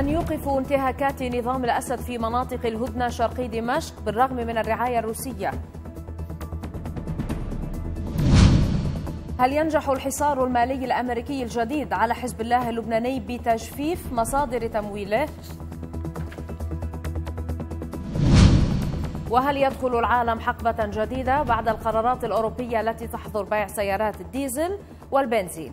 من يوقف انتهاكات نظام الأسد في مناطق الهدنة شرقي دمشق بالرغم من الرعاية الروسية هل ينجح الحصار المالي الأمريكي الجديد على حزب الله اللبناني بتجفيف مصادر تمويله؟ وهل يدخل العالم حقبة جديدة بعد القرارات الأوروبية التي تحظر بيع سيارات الديزل والبنزين؟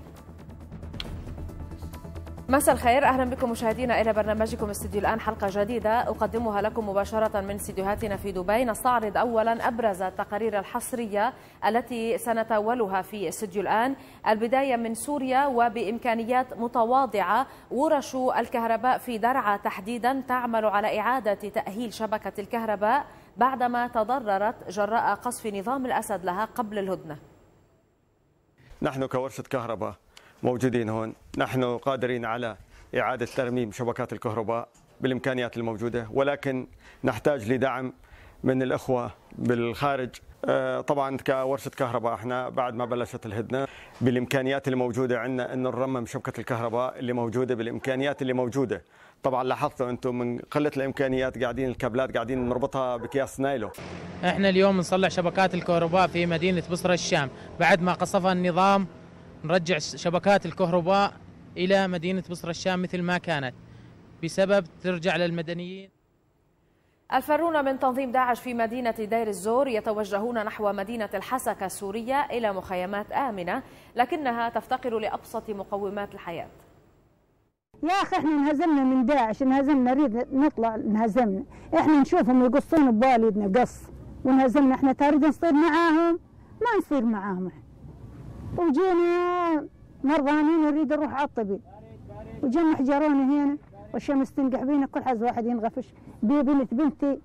مساء الخير. أهلا بكم مشاهدينا إلى برنامجكم استديو الآن حلقة جديدة. أقدمها لكم مباشرة من استديوهاتنا في دبي. نستعرض اولا أبرز التقارير الحصرية التي سنتولها في استديو الآن. البداية من سوريا وبإمكانيات متواضعة ورش الكهرباء في درعا تحديدا تعمل على إعادة تأهيل شبكة الكهرباء بعدما تضررت جراء قصف نظام الأسد لها قبل الهدنة. نحن كورشة كهرباء موجودين هون. نحن قادرين على إعادة ترميم شبكات الكهرباء بالإمكانيات الموجودة ولكن نحتاج لدعم من الأخوة بالخارج. آه، طبعا كورشة كهرباء إحنا بعد ما بلشت الهدنة بالإمكانيات الموجودة عندنا أن نرمم شبكة الكهرباء اللي موجودة بالإمكانيات اللي موجودة. طبعا لاحظتوا أنتم من قلة الإمكانيات قاعدين الكابلات قاعدين نربطها بأكياس نايلو إحنا اليوم نصلح شبكات الكهرباء في مدينة بصرة الشام بعد ما قصفها النظام نرجع شبكات الكهرباء إلى مدينة بصرة الشام مثل ما كانت. بسبب ترجع للمدنيين. الفارون من تنظيم داعش في مدينة دير الزور يتوجهون نحو مدينة الحسكة السورية إلى مخيمات آمنة لكنها تفتقر لأبسط مقومات الحياة. يا أخي إحنا انهزمنا من داعش انهزمنا نريد نطلع انهزمنا. إحنا نشوفهم يقصون بوالدنا قص وانهزمنا. إحنا تريد نصير معاهم ما نصير معاهم إحنا. وجينا مرضانين نريد نروح على الطبيب. وجينا حجروني هنا والشمس تنقح بينا كل حز واحد ينغفش. بي بنت بنتي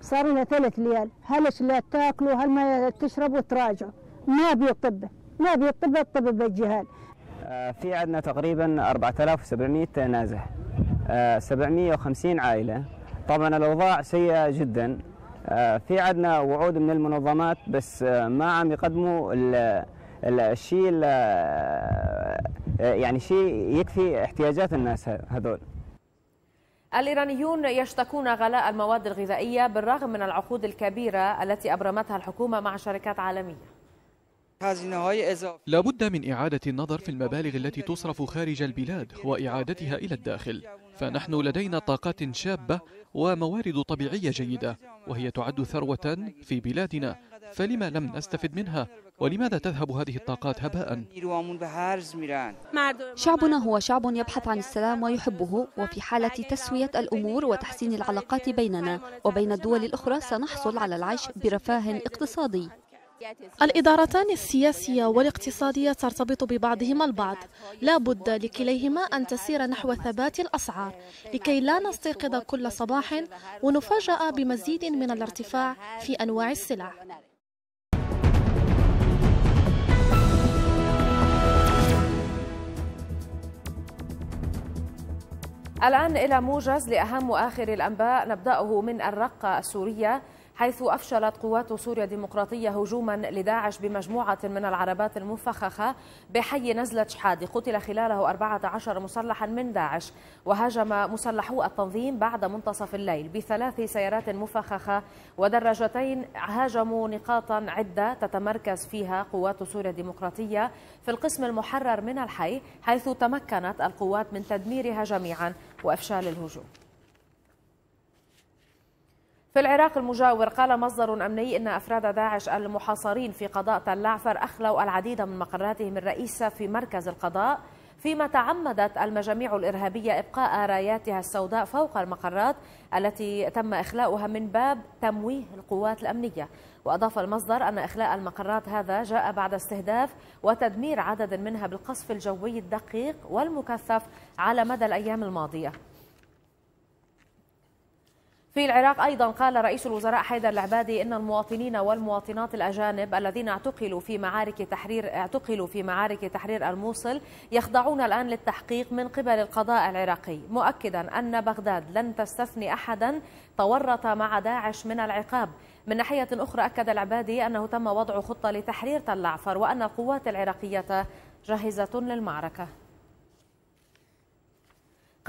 صار لها ثلاث ليال. هلش لا تاكلوا هل ما تشربوا تراجعوا. ما بي طب ما بي طب الطب بالجهال آه، في عندنا تقريبا 4700 نازح. 750 آه، عائلة. طبعا الأوضاع سيئة جدا. آه، في عندنا وعود من المنظمات بس ما عم يقدموا الشيء يعني شيء يكفي احتياجات الناس هذول. الإيرانيون يشتكون غلاء المواد الغذائية بالرغم من العقود الكبيرة التي أبرمتها الحكومة مع شركات عالمية. لا بد من إعادة النظر في المبالغ التي تصرف خارج البلاد وإعادتها إلى الداخل. فنحن لدينا طاقات شابة وموارد طبيعية جيدة وهي تعد ثروة في بلادنا. فلما لم نستفد منها ولماذا تذهب هذه الطاقات هباء؟ شعبنا هو شعب يبحث عن السلام ويحبه وفي حالة تسوية الأمور وتحسين العلاقات بيننا وبين الدول الأخرى سنحصل على العيش برفاه اقتصادي. الإدارتان السياسية والاقتصادية ترتبط ببعضهما البعض. لا بد لكليهما أن تسير نحو ثبات الأسعار لكي لا نستيقظ كل صباح ونفاجأ بمزيد من الارتفاع في أنواع السلع. الآن إلى موجز لأهم وآخر الأنباء نبدأه من الرقة السورية. حيث أفشلت قوات سوريا الديمقراطية هجوما لداعش بمجموعة من العربات المفخخة بحي نزلة شحادي. قتل خلاله 14 مسلحا من داعش. وهاجم مسلحو التنظيم بعد منتصف الليل بثلاث سيارات مفخخة ودراجتين هاجموا نقاطا عدة تتمركز فيها قوات سوريا الديمقراطية في القسم المحرر من الحي حيث تمكنت القوات من تدميرها جميعا وإفشال الهجوم. في العراق المجاور قال مصدر أمني إن أفراد داعش المحاصرين في قضاء تل عفر أخلوا العديد من مقراتهم الرئيسة في مركز القضاء فيما تعمدت المجاميع الإرهابية إبقاء راياتها السوداء فوق المقرات التي تم إخلاؤها من باب تمويه القوات الأمنية. وأضاف المصدر أن إخلاء المقرات هذا جاء بعد استهداف وتدمير عدد منها بالقصف الجوي الدقيق والمكثف على مدى الأيام الماضية. في العراق أيضا قال رئيس الوزراء حيدر العبادي إن المواطنين والمواطنات الأجانب الذين اعتقلوا في معارك تحرير اعتقلوا في معارك تحرير الموصل يخضعون الآن للتحقيق من قبل القضاء العراقي مؤكدا أن بغداد لن تستثني أحدا تورط مع داعش من العقاب. من ناحية أخرى أكد العبادي أنه تم وضع خطة لتحرير تل عفر وأن القوات العراقية جاهزة للمعركة.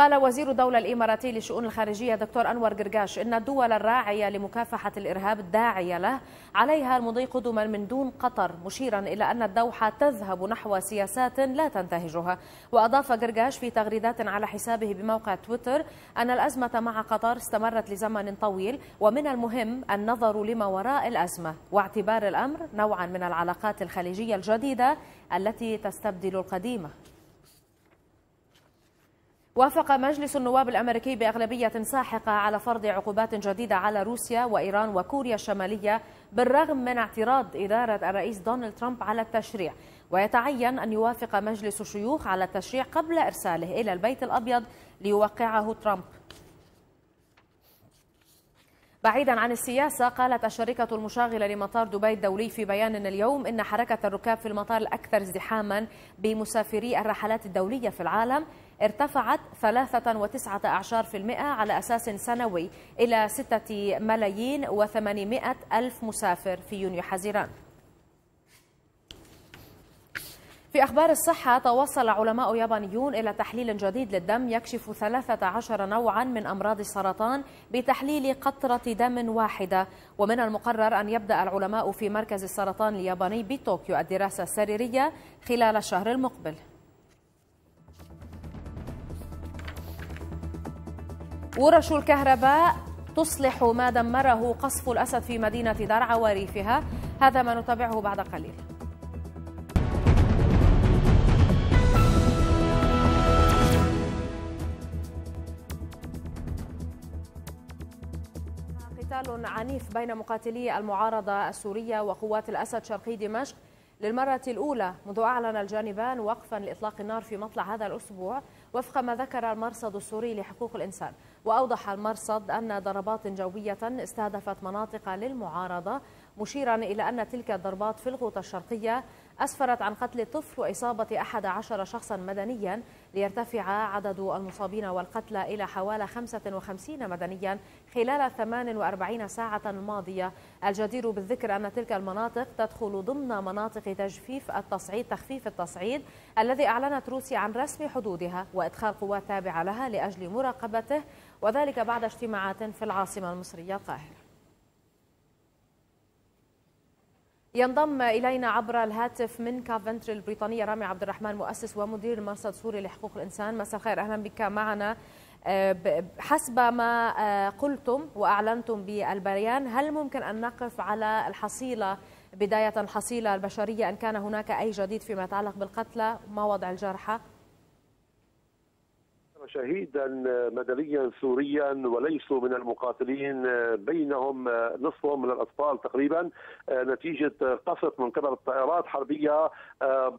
قال وزير الدولة الإماراتي للشؤون الخارجية دكتور أنور قرقاش إن الدول الراعية لمكافحة الإرهاب الداعية له. عليها المضي قدما من دون قطر مشيرا إلى أن الدوحة تذهب نحو سياسات لا تنتهجها. وأضاف قرقاش في تغريدات على حسابه بموقع تويتر أن الأزمة مع قطر استمرت لزمن طويل ومن المهم النظر لما وراء الأزمة. واعتبار الأمر نوعا من العلاقات الخليجية الجديدة التي تستبدل القديمة. وافق مجلس النواب الأمريكي بأغلبية ساحقة على فرض عقوبات جديدة على روسيا وإيران وكوريا الشمالية بالرغم من اعتراض إدارة الرئيس دونالد ترامب على التشريع. ويتعين أن يوافق مجلس الشيوخ على التشريع قبل إرساله إلى البيت الأبيض ليوقعه ترامب. بعيدا عن السياسة قالت الشركة المشاغلة لمطار دبي الدولي في بيان اليوم إن حركة الركاب في المطار الأكثر ازدحاما بمسافري الرحلات الدولية في العالم ارتفعت 3.19% على أساس سنوي إلى 6 ملايين و800 ألف مسافر في يونيو حزيران. في أخبار الصحة توصل علماء يابانيون إلى تحليل جديد للدم يكشف 13 نوعا من أمراض السرطان بتحليل قطرة دم واحدة. ومن المقرر أن يبدأ العلماء في مركز السرطان الياباني بطوكيو الدراسة السريرية خلال الشهر المقبل. ورش الكهرباء. تصلح ما دمره قصف الأسد في مدينة درعا وريفها. هذا ما نتابعه بعد قليل. قتال عنيف بين مقاتلي المعارضة السورية وقوات الأسد شرقي دمشق للمرة الأولى منذ أعلن الجانبان وقفا لإطلاق النار في مطلع هذا الأسبوع. وفق ما ذكر المرصد السوري لحقوق الإنسان. وأوضح المرصد أن ضربات جوية استهدفت مناطق للمعارضة مشيرا إلى أن تلك الضربات في الغوطة الشرقية أسفرت عن قتل طفل وإصابة أحد عشر شخصا مدنيا ليرتفع عدد المصابين والقتلى إلى حوالي 55 مدنيا خلال 48 ساعة الماضية الجدير بالذكر أن تلك المناطق تدخل ضمن مناطق تجفيف التصعيد تخفيف التصعيد الذي أعلنت روسيا عن رسم حدودها وإدخال قوات تابعة لها لأجل مراقبته وذلك بعد اجتماعات في العاصمة المصرية القاهرة. ينضم إلينا عبر الهاتف من كافنتري البريطانية رامي عبد الرحمن مؤسس ومدير المرصد السوري لحقوق الإنسان. مساء الخير أهلا بك معنا. آه، حسب ما آه، قلتم وأعلنتم بالبيان هل ممكن أن نقف على الحصيلة بداية الحصيلة البشرية أن كان هناك أي جديد فيما يتعلق بالقتلى؟ ما وضع الجرحى؟ شهيدا مدنيا سوريا وليسوا من المقاتلين بينهم نصفهم من الأطفال تقريبا نتيجة قصف من قبل الطائرات حربية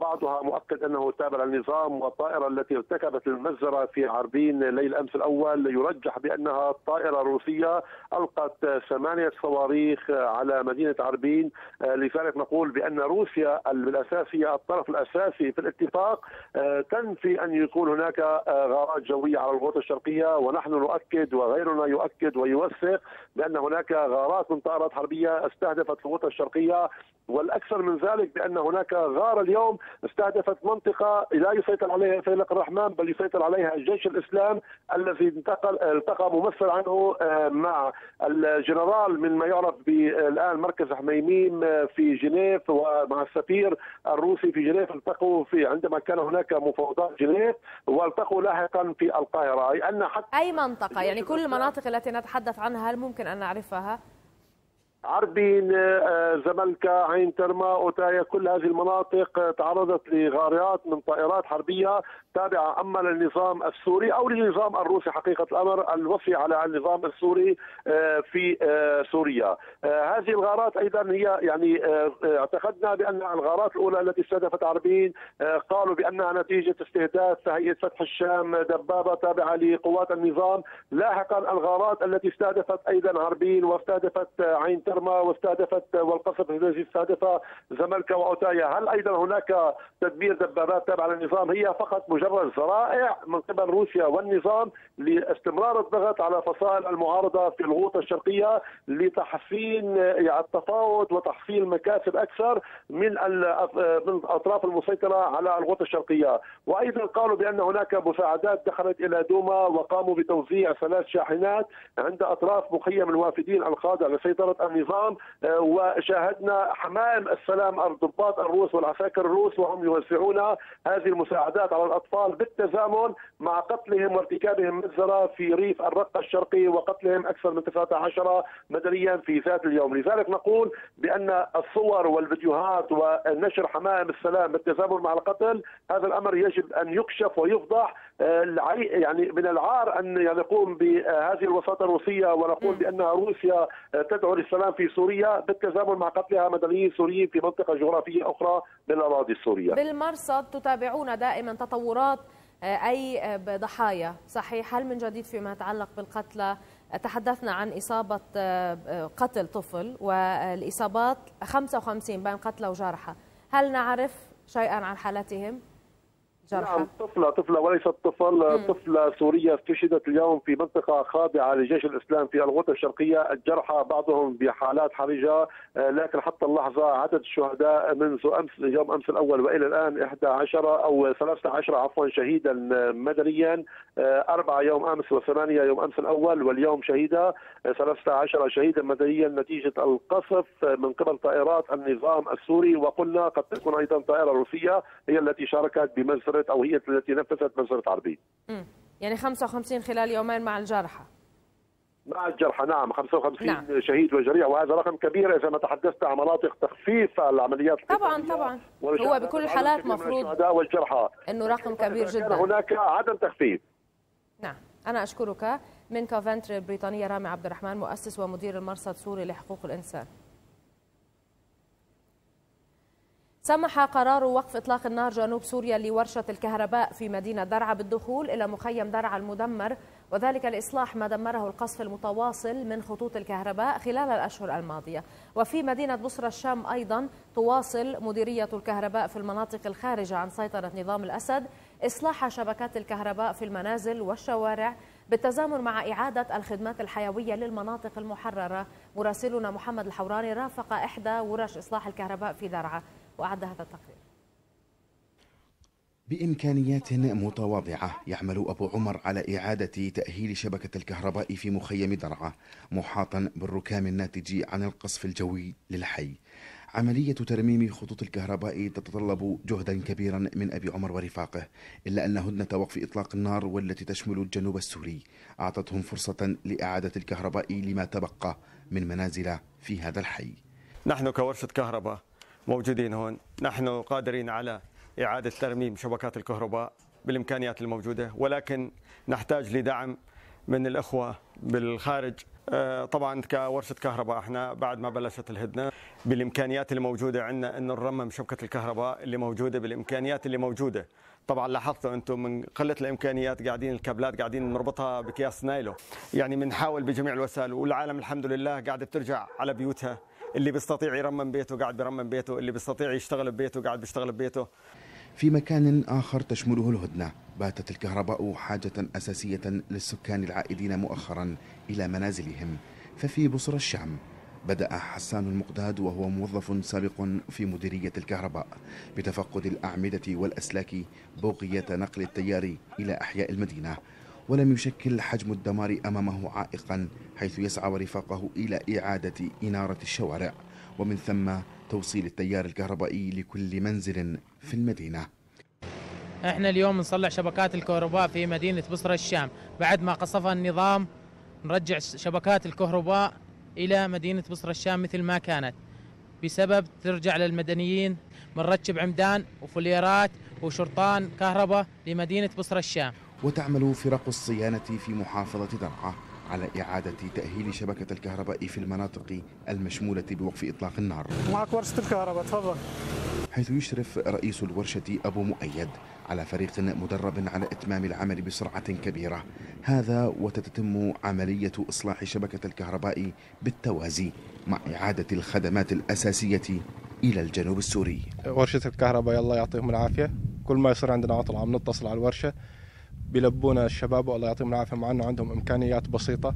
بعضها مؤكد أنه تابع للنظام والطائرة التي ارتكبت المجزرة في عربين ليل أمس الأول. يرجح بأنها طائرة روسية ألقت ثمانية صواريخ على مدينة عربين لذلك نقول بأن روسيا بالاساس هي الطرف الأساسي في الاتفاق تنفي أن يكون هناك غارات جويه على الغوطة الشرقية ونحن نؤكد وغيرنا يؤكد ويوثق بأن هناك غارات من طائرات حربية استهدفت الغوطة الشرقية والأكثر من ذلك بأن هناك غارة اليوم استهدفت منطقة لا يسيطر عليها فيلق الرحمن بل يسيطر عليها الجيش الإسلام الذي انتقل التقى ممثل عنه آه، مع الجنرال من ما يعرف الآن مركز حميميم في جنيف ومع السفير الروسي في جنيف التقوا في عندما كان هناك مفاوضات جنيف والتقوا لاحقا في القاهرة أي أن حتى أي منطقة يعني كل المناطق التي نتحدث عنها هل ممكن أن نعرفها؟ عربين آه، زملكا عين ترما أوتايا كل هذه المناطق تعرضت لغارات من طائرات حربية تابعة أما للنظام السوري أو للنظام الروسي حقيقة الأمر الوصي على النظام السوري آه، في آه، سوريا. هذه الغارات أيضا هي يعني اعتقدنا بأن الغارات الأولى التي استهدفت عربين قالوا بأنها نتيجة استهداف هيئه فتح الشام دبابة تابعة لقوات النظام، لاحقا الغارات التي استهدفت أيضا عربين واستهدفت عين ترما واستهدفت والقصف الذي استهدف زملكا وأوتايا، هل أيضا هناك تدبير دبابات تابعة للنظام؟ هي فقط مجرد ذرائع من قبل روسيا والنظام لاستمرار الضغط على فصائل المعارضة في الغوطة الشرقية لتحسين التفاوض وتحصيل مكاسب أكثر من من الاطراف المسيطرة على الغوطة الشرقية، وأيضا قالوا بأن هناك مساعدات دخلت إلى دوما وقاموا بتوزيع ثلاث شاحنات عند أطراف مخيم الوافدين الخاضع لسيطرة النظام وشاهدنا حمائم السلام الضباط الروس والعساكر الروس وهم يوزعون هذه المساعدات على الاطفال بالتزامن مع قتلهم وارتكابهم مجزره في ريف الرقة الشرقي وقتلهم أكثر من 19 مدنيا في ذات اليوم، لذلك نقول بأن الصور والفيديوهات ونشر حمائم السلام بالتزامن مع القتل هذا الأمر يجب أن يكشف ويفضح يعني من العار أن نقوم بهذه الوساطة الروسية ونقول بانها روسيا تدعو للسلام في سوريا بالتزامن مع قتلها مدنيين سوريين في منطقة جغرافية أخرى من الأراضي السورية. بالمرصد تتابعون دائما تطورات أي ضحايا، صحيح؟ هل من جديد فيما يتعلق بالقتلى؟ تحدثنا عن إصابة قتل طفل والإصابات 55 بين قتلى وجرحى هل نعرف شيئا عن حالتهم؟ جرحى. نعم طفلة طفلة وليست طفل مم. طفلة سورية استشهدت اليوم في منطقة خاضعة لجيش الإسلام في الغوطة الشرقية. الجرحى بعضهم بحالات حرجة لكن حتى اللحظة عدد الشهداء منذ أمس يوم أمس الأول وإلى الآن 11 أو 13 عفوا شهيدا مدنيا. أربعة يوم أمس وثمانية يوم أمس الأول واليوم شهيدة. 13 شهيدا مدنيا نتيجة القصف من قبل طائرات النظام السوري. وقلنا قد تكون أيضا طائرة روسية هي التي شاركت بمجزرة أو هي التي نفذت منصورة عربيه. امم يعني 55 خلال يومين مع الجرحى. مع الجرحى نعم. 55 نعم. شهيد وجريح. وهذا رقم كبير إذا ما تحدثت عن مناطق تخفيف العمليات طبعا طبعا. هو بكل الحالات مفروض والجرحى. إنه رقم كبير جدا. هناك عدم تخفيف. نعم. أنا أشكرك. من كوفنتري البريطانية رامي عبد الرحمن مؤسس ومدير المرصد السوري لحقوق الإنسان. سمح قرار وقف إطلاق النار جنوب سوريا لورشة الكهرباء في مدينة درعا بالدخول إلى مخيم درعا المدمر وذلك لإصلاح ما دمره القصف المتواصل من خطوط الكهرباء خلال الأشهر الماضية. وفي مدينة بصرى الشام أيضا تواصل مديرية الكهرباء في المناطق الخارجة عن سيطرة نظام الأسد إصلاح شبكات الكهرباء في المنازل والشوارع بالتزامن مع إعادة الخدمات الحيوية للمناطق المحررة. مراسلنا محمد الحوراني رافق إحدى ورش إصلاح الكهرباء في درعا. وأعد هذا التقرير. بإمكانيات متواضعة يعمل أبو عمر على إعادة تأهيل شبكة الكهرباء في مخيم درعا محاطا بالركام الناتج عن القصف الجوي للحي. عملية ترميم خطوط الكهرباء تتطلب جهدا كبيرا من أبي عمر ورفاقه إلا أن هدنة وقف إطلاق النار والتي تشمل الجنوب السوري أعطتهم فرصة لإعادة الكهرباء لما تبقى من منازل في هذا الحي. نحن كورشة كهرباء موجودين هون. نحن قادرين على إعادة ترميم شبكات الكهرباء بالإمكانيات الموجودة ولكن نحتاج لدعم من الأخوة بالخارج. آه، طبعا كورشة كهرباء إحنا بعد ما بلشت الهدنة بالإمكانيات الموجودة عندنا أنه نرمم شبكة الكهرباء اللي موجودة بالإمكانيات اللي موجودة. طبعا لاحظتوا أنتم من قلة الإمكانيات قاعدين الكابلات قاعدين نربطها بأكياس نايلو يعني بنحاول بجميع الوسائل والعالم الحمد لله قاعدة بترجع على بيوتها. اللي بيستطيع يرمم بيته قاعد بيرمم بيته اللي بيستطيع يشتغل ببيته قاعد بيشتغل ببيته. في مكان آخر تشمله الهدنة. باتت الكهرباء حاجة أساسية للسكان العائدين مؤخرا إلى منازلهم. ففي بصر الشام بدأ حسان المقداد وهو موظف سابق في مديرية الكهرباء بتفقد الأعمدة والأسلاك بغية نقل التيار إلى أحياء المدينة. ولم يشكل حجم الدمار أمامه عائقا حيث يسعى ورفاقه إلى إعادة إنارة الشوارع ومن ثم توصيل التيار الكهربائي لكل منزل في المدينة. إحنا اليوم نصلح شبكات الكهرباء في مدينة بصرة الشام. بعد ما قصفها النظام نرجع شبكات الكهرباء إلى مدينة بصرة الشام مثل ما كانت. بسبب ترجع للمدنيين بنركب عمدان وفوليرات وشرطان كهرباء لمدينة بصرة الشام. وتعمل فرق الصيانة في محافظة درعا على إعادة تأهيل شبكة الكهرباء في المناطق المشمولة بوقف إطلاق النار. معك ورشة الكهرباء تفضل. حيث يشرف رئيس الورشة أبو مؤيد على فريق مدرب على إتمام العمل بسرعة كبيرة. هذا وتتم عملية إصلاح شبكة الكهرباء بالتوازي مع إعادة الخدمات الأساسية إلى الجنوب السوري. ورشة الكهرباء الله يعطيهم العافية. كل ما يصير عندنا عطل عم نتصل على الورشة. بيلبونا الشباب والله يعطيهم العافية مع إنه عندهم إمكانيات بسيطة.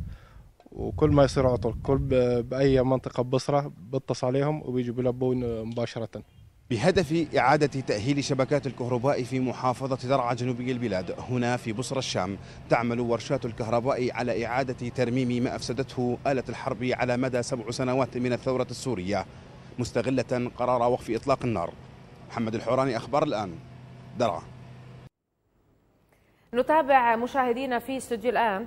وكل ما يصير عطل كل بأي منطقة ببصرة بتصل عليهم وبيجوا بيلبون مباشرة. بهدف إعادة تأهيل شبكات الكهرباء في محافظة درعا جنوبي البلاد هنا في بصرة الشام تعمل ورشات الكهرباء على إعادة ترميم ما أفسدته آلة الحرب على مدى سبع سنوات من الثورة السورية مستغلة قرار وقف إطلاق النار. محمد الحوراني أخبار الآن درعا. نتابع مشاهدينا في استوديو الآن.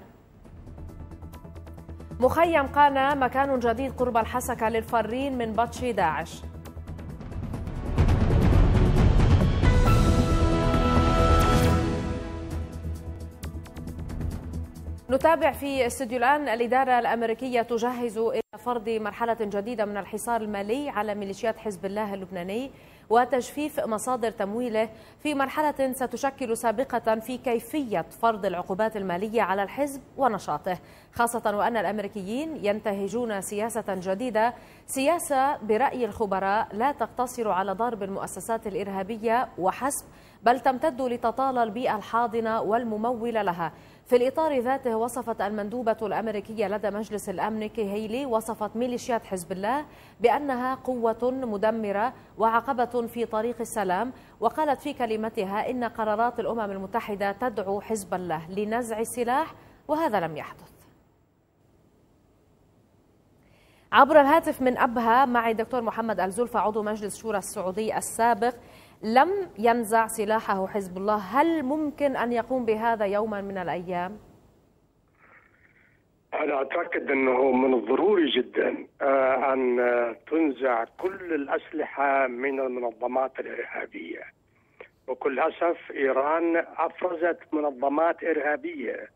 مخيم قانا مكان جديد قرب الحسكة للفارين من بطش داعش. نتابع في استوديو الآن الإدارة الأمريكية تجهز إلى فرض مرحلة جديدة من الحصار المالي على ميليشيات حزب الله اللبناني. وتجفيف مصادر تمويله في مرحلة ستشكل سابقة في كيفية فرض العقوبات المالية على الحزب ونشاطه خاصة وأن الأمريكيين ينتهجون سياسة جديدة سياسة برأي الخبراء لا تقتصر على ضرب المؤسسات الإرهابية وحسب بل تمتد لتطال البيئة الحاضنة والممولة لها. في الإطار ذاته وصفت المندوبة الأمريكية لدى مجلس الأمن كي هيلي وصفت ميليشيات حزب الله بأنها قوة مدمرة وعقبة في طريق السلام وقالت في كلمتها إن قرارات الأمم المتحدة تدعو حزب الله لنزع السلاح وهذا لم يحدث. عبر الهاتف من أبها معي الدكتور محمد الزلفى عضو مجلس شورى السعودي السابق. لم ينزع سلاحه حزب الله هل ممكن أن يقوم بهذا يوما من الأيام؟ أنا أعتقد أنه من الضروري جدا آه، أن تنزع كل الأسلحة من المنظمات الإرهابية وكل أسف إيران أفرزت منظمات إرهابية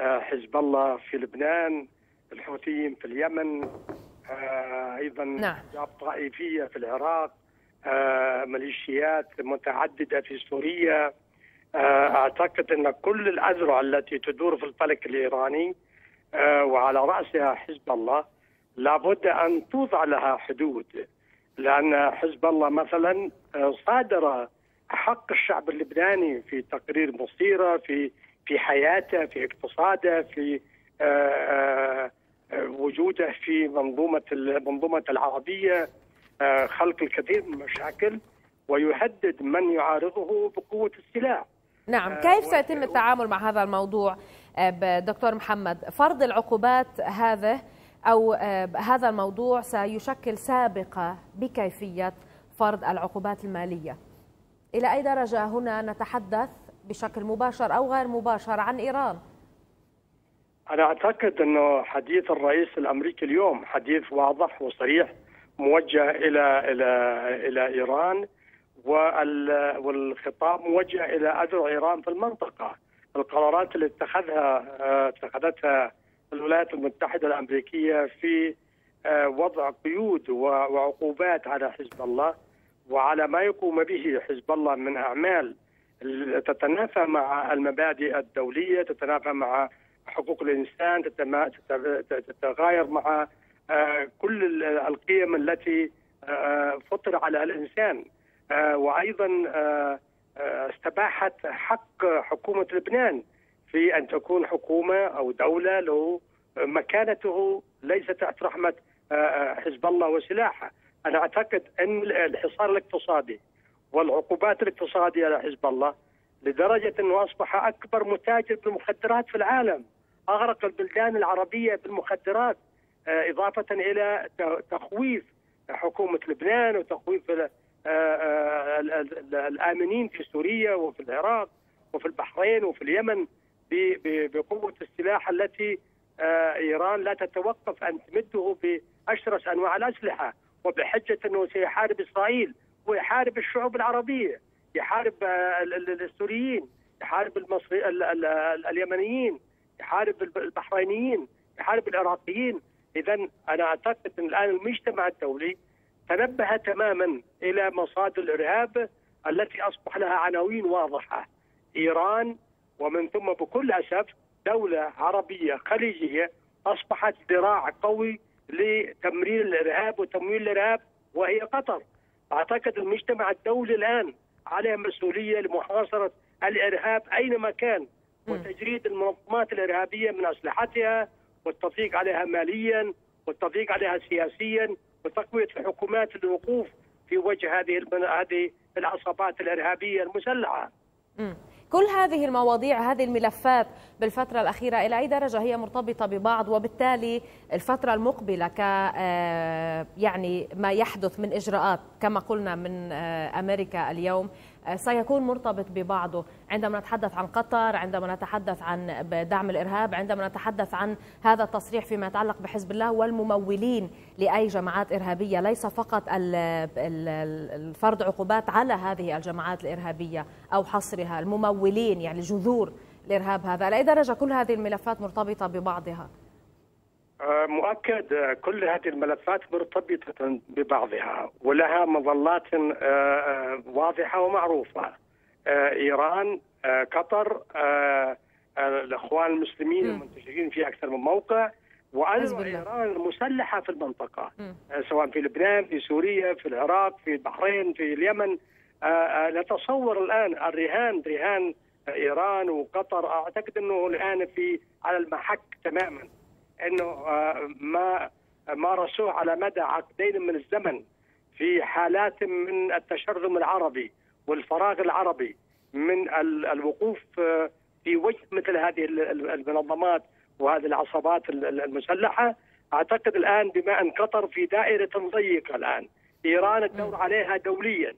آه، حزب الله في لبنان الحوثيين في اليمن آه، أيضا نعم. طائفية في العراق ميليشيات متعددة في سوريا. آه، أعتقد أن كل الأذرع التي تدور في الفلك الإيراني آه، وعلى رأسها حزب الله لابد أن توضع لها حدود. لأن حزب الله مثلا صادر حق الشعب اللبناني في تقرير مصيره في في حياته في اقتصاده في وجوده في منظومة المنظومه العربية. آه، خلق الكثير من المشاكل ويهدد من يعارضه بقوة السلاح. نعم آه، كيف سيتم التعامل مع هذا الموضوع آه، دكتور محمد؟ فرض العقوبات هذا أو هذا الموضوع سيشكل سابقة بكيفية فرض العقوبات المالية. إلى أي درجة هنا نتحدث بشكل مباشر أو غير مباشر عن إيران؟ أنا أعتقد أنه حديث الرئيس الأمريكي اليوم حديث واضح وصريح. موجه إلى إلى إلى إيران والخطاب موجه إلى أذرع إيران في المنطقة. القرارات اللي اتخذها اتخذتها الولايات المتحدة الأمريكية في وضع قيود وعقوبات على حزب الله وعلى ما يقوم به حزب الله من أعمال تتنافى مع المبادئ الدولية تتنافى مع حقوق الإنسان تتغاير مع كل القيم التي آه، فطر على الإنسان. آه، وأيضا آه، استباحت حق حكومة لبنان في أن تكون حكومة أو دولة له مكانته ليست تحت رحمه حزب الله وسلاحه، أنا أعتقد أن الحصار الاقتصادي والعقوبات الاقتصادية على حزب الله لدرجة أنه أصبح أكبر متاجر بالمخدرات في العالم، أغرق البلدان العربية بالمخدرات. آه، إضافة إلى تخويف حكومة لبنان وتخويف آه، آه، الآمنين في سوريا وفي العراق وفي البحرين وفي اليمن بقوة السلاح التي إيران لا تتوقف أن تمده بأشرس أنواع الأسلحة وبحجة أنه سيحارب إسرائيل ويحارب الشعوب العربية يحارب السوريين يحارب المصري اليمنيين يحارب البحرينيين يحارب العراقيين. اذا أنا أعتقد إن الآن المجتمع الدولي تنبه تماما إلى مصادر الإرهاب التي أصبح لها عناوين واضحة. إيران ومن ثم بكل أسف دولة عربية خليجية أصبحت ذراع قوي لتمرير الإرهاب وتمويل الإرهاب وهي قطر. أعتقد المجتمع الدولي الآن عليها مسؤولية لمحاصرة الإرهاب أينما كان وتجريد المنظمات الإرهابية من أسلحتها والتضييق عليها ماليا والتضييق عليها سياسيا وتقوية الحكومات للوقوف في وجه هذه هذه العصابات الإرهابية المسلحة. م. كل هذه المواضيع هذه الملفات بالفترة الأخيرة إلى أي درجة هي مرتبطة ببعض وبالتالي الفترة المقبلة ك يعني ما يحدث من إجراءات كما قلنا من أمريكا اليوم سيكون مرتبط ببعضه. عندما نتحدث عن قطر عندما نتحدث عن دعم الإرهاب عندما نتحدث عن هذا التصريح فيما يتعلق بحزب الله والممولين لأي جماعات إرهابية. ليس فقط الفرض عقوبات على هذه الجماعات الإرهابية أو حصرها الممولين يعني جذور الإرهاب هذا. لأي درجة كل هذه الملفات مرتبطة ببعضها؟ مؤكد كل هذه الملفات مرتبطة ببعضها ولها مظلات واضحة ومعروفة. إيران قطر الإخوان المسلمين المنتشرين في أكثر من موقع وأيضا إيران المسلحة في المنطقة. سواء في لبنان في سوريا في العراق في البحرين في اليمن. نتصور الآن الرهان رهان إيران وقطر. أعتقد أنه الآن في على المحك تماما. إنه ما مارسوه على مدى عقدين من الزمن في حالات من التشرذم العربي والفراغ العربي من الوقوف في وجه مثل هذه المنظمات وهذه العصابات المسلحة. أعتقد الآن بما أن قطر في دائرة ضيقة الآن إيران الدور عليها دوليا.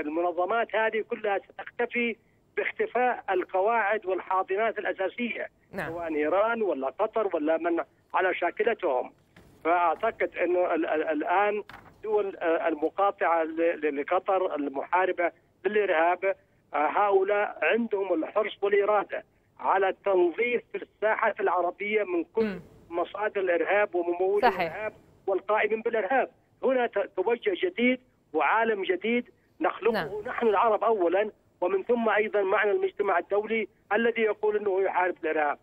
المنظمات هذه كلها ستختفي باختفاء القواعد والحاضنات الأساسية نعم. سواء إيران ولا قطر ولا من على شاكلتهم فأعتقد إنه الآن دول المقاطعة لقطر المحاربة للارهاب هؤلاء عندهم الحرص والإرادة على التنظيف في الساحة العربية من كل م. مصادر الإرهاب وممول الإرهاب والقائمين بالإرهاب هنا توجه جديد وعالم جديد نخلقه نعم. نحن العرب اولا ومن ثم أيضا معنا المجتمع الدولي الذي يقول إنه يحارب الارهاب.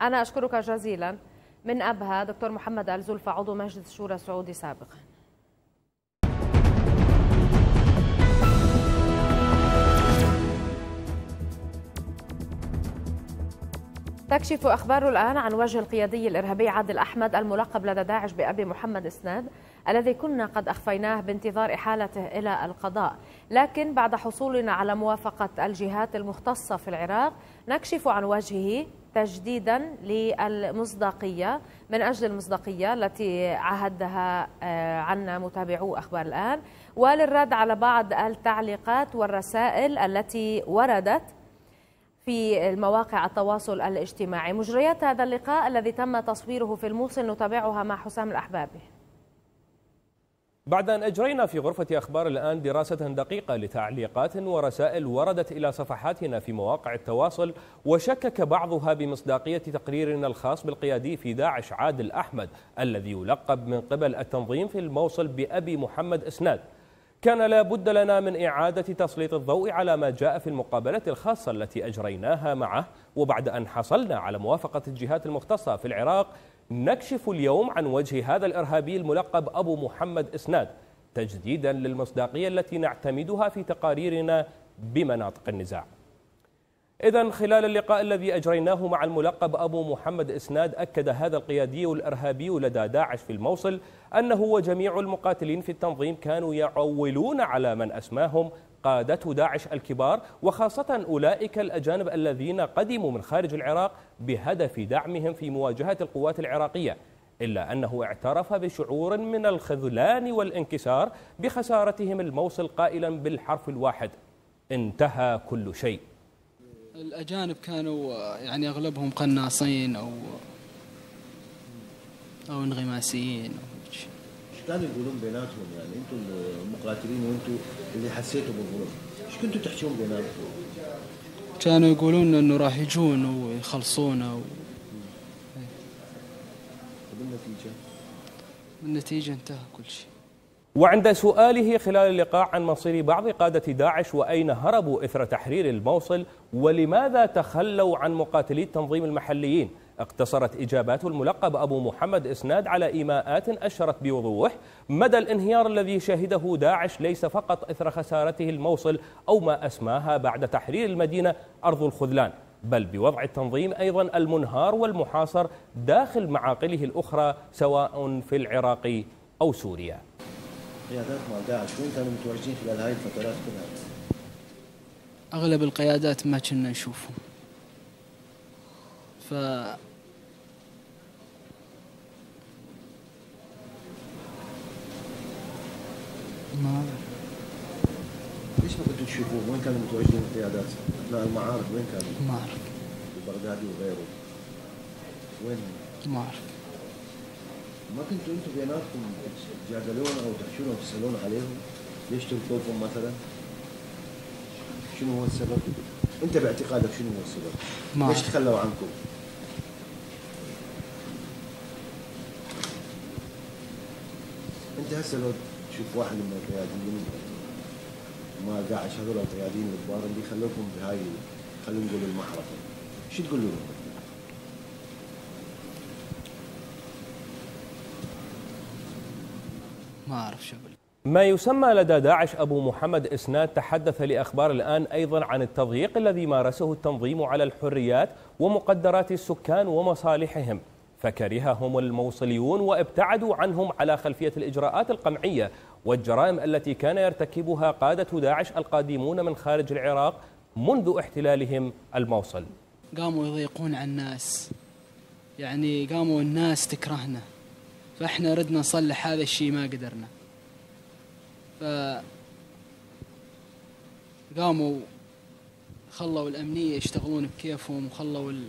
أنا أشكرك جزيلا. من أبها دكتور محمد الزلفى عضو مجلس الشورى السعودي سابقا. تكشف أخبار الآن عن وجه القيادي الإرهابي عادل أحمد الملقب لدى داعش بأبي محمد إسناد الذي كنا قد أخفيناه بانتظار إحالته إلى القضاء. لكن بعد حصولنا على موافقة الجهات المختصة في العراق نكشف عن وجهه تجديدا للمصداقية من أجل المصداقية التي عهدها عنا متابعو أخبار الآن. وللرد على بعض التعليقات والرسائل التي وردت في المواقع التواصل الاجتماعي. مجريات هذا اللقاء الذي تم تصويره في الموصل نتابعها مع حسام الأحبابي. بعد أن أجرينا في غرفة أخبار الآن دراسة دقيقة لتعليقات ورسائل وردت إلى صفحاتنا في مواقع التواصل وشكك بعضها بمصداقية تقريرنا الخاص بالقيادي في داعش عادل أحمد الذي يلقب من قبل التنظيم في الموصل بأبي محمد إسناد. كان لا بد لنا من إعادة تسليط الضوء على ما جاء في المقابلة الخاصة التي أجريناها معه. وبعد أن حصلنا على موافقة الجهات المختصة في العراق نكشف اليوم عن وجه هذا الإرهابي الملقب أبو محمد إسناد تجديدا للمصداقية التي نعتمدها في تقاريرنا بمناطق النزاع. إذا خلال اللقاء الذي أجريناه مع الملقب أبو محمد إسناد أكد هذا القيادي الإرهابي لدى داعش في الموصل أنه وجميع المقاتلين في التنظيم كانوا يعولون على من أسماهم قادة داعش الكبار وخاصة أولئك الأجانب الذين قدموا من خارج العراق بهدف دعمهم في مواجهة القوات العراقية إلا أنه اعترف بشعور من الخذلان والانكسار بخسارتهم الموصل قائلا بالحرف الواحد. انتهى كل شيء. الأجانب كانوا يعني أغلبهم قناصين أو أو انغماسيين. إيش كانوا يقولون بيناتهم يعني؟ أنتم المقاتلين وأنتم اللي حسيتوا بالظلم. إيش كنتوا تحكون بيناتكم؟ كانوا يقولون إنه راح يجون ويخلصونا و... وبالنتيجه بالنتيجه انتهى كل شيء. وعند سؤاله خلال اللقاء عن مصير بعض قادة داعش وأين هربوا إثر تحرير الموصل ولماذا تخلوا عن مقاتلي التنظيم المحليين؟ اقتصرت إجابات الملقب أبو محمد إسناد على إيماءات أشرت بوضوح مدى الانهيار الذي شهده داعش ليس فقط إثر خسارته الموصل أو ما أسماها بعد تحرير المدينة أرض الخذلان بل بوضع التنظيم أيضا المنهار والمحاصر داخل معاقله الأخرى سواء في العراق أو سوريا. قيادات مع داعش وين كانوا متواجدين خلال هاي الفترات كلها؟ أغلب القيادات ما كنا نشوفهم ف ما ليش ما كنتوا تشوفوهم؟ وين كانوا متواجدين القيادات؟ أثناء المعارك وين كانوا؟ ما أعرف البغدادي وغيره وين؟ ما أعرف ما كنتوا أنتم بيناتكم تجادلون أو تحشون أو تسالون عليهم؟ ليش تركوكم مثلا؟ شنو هو السبب؟ انت باعتقادك شنو هو السبب؟ ما ليش. تخلوا عنكم؟ انت هسه لو تشوف واحد من القياديين ما داعش هذول القياديين الكبار اللي خلوكم بهاي خلينا نقول المحرقة شو تقول لهم؟ ما أعرف شو أقول. ما يسمى لدى داعش أبو محمد إسناد تحدث لأخبار الآن أيضا عن التضييق الذي مارسه التنظيم على الحريات ومقدرات السكان ومصالحهم فكرههم الموصليون وابتعدوا عنهم على خلفية الإجراءات القمعية والجرائم التي كان يرتكبها قادة داعش القادمون من خارج العراق منذ احتلالهم الموصل. قاموا يضيقون على الناس. يعني قاموا الناس تكرهنا. فإحنا ردنا نصلح هذا الشيء ما قدرنا. ف قاموا خلوا الأمنية يشتغلون بكيفهم وخلوا ال...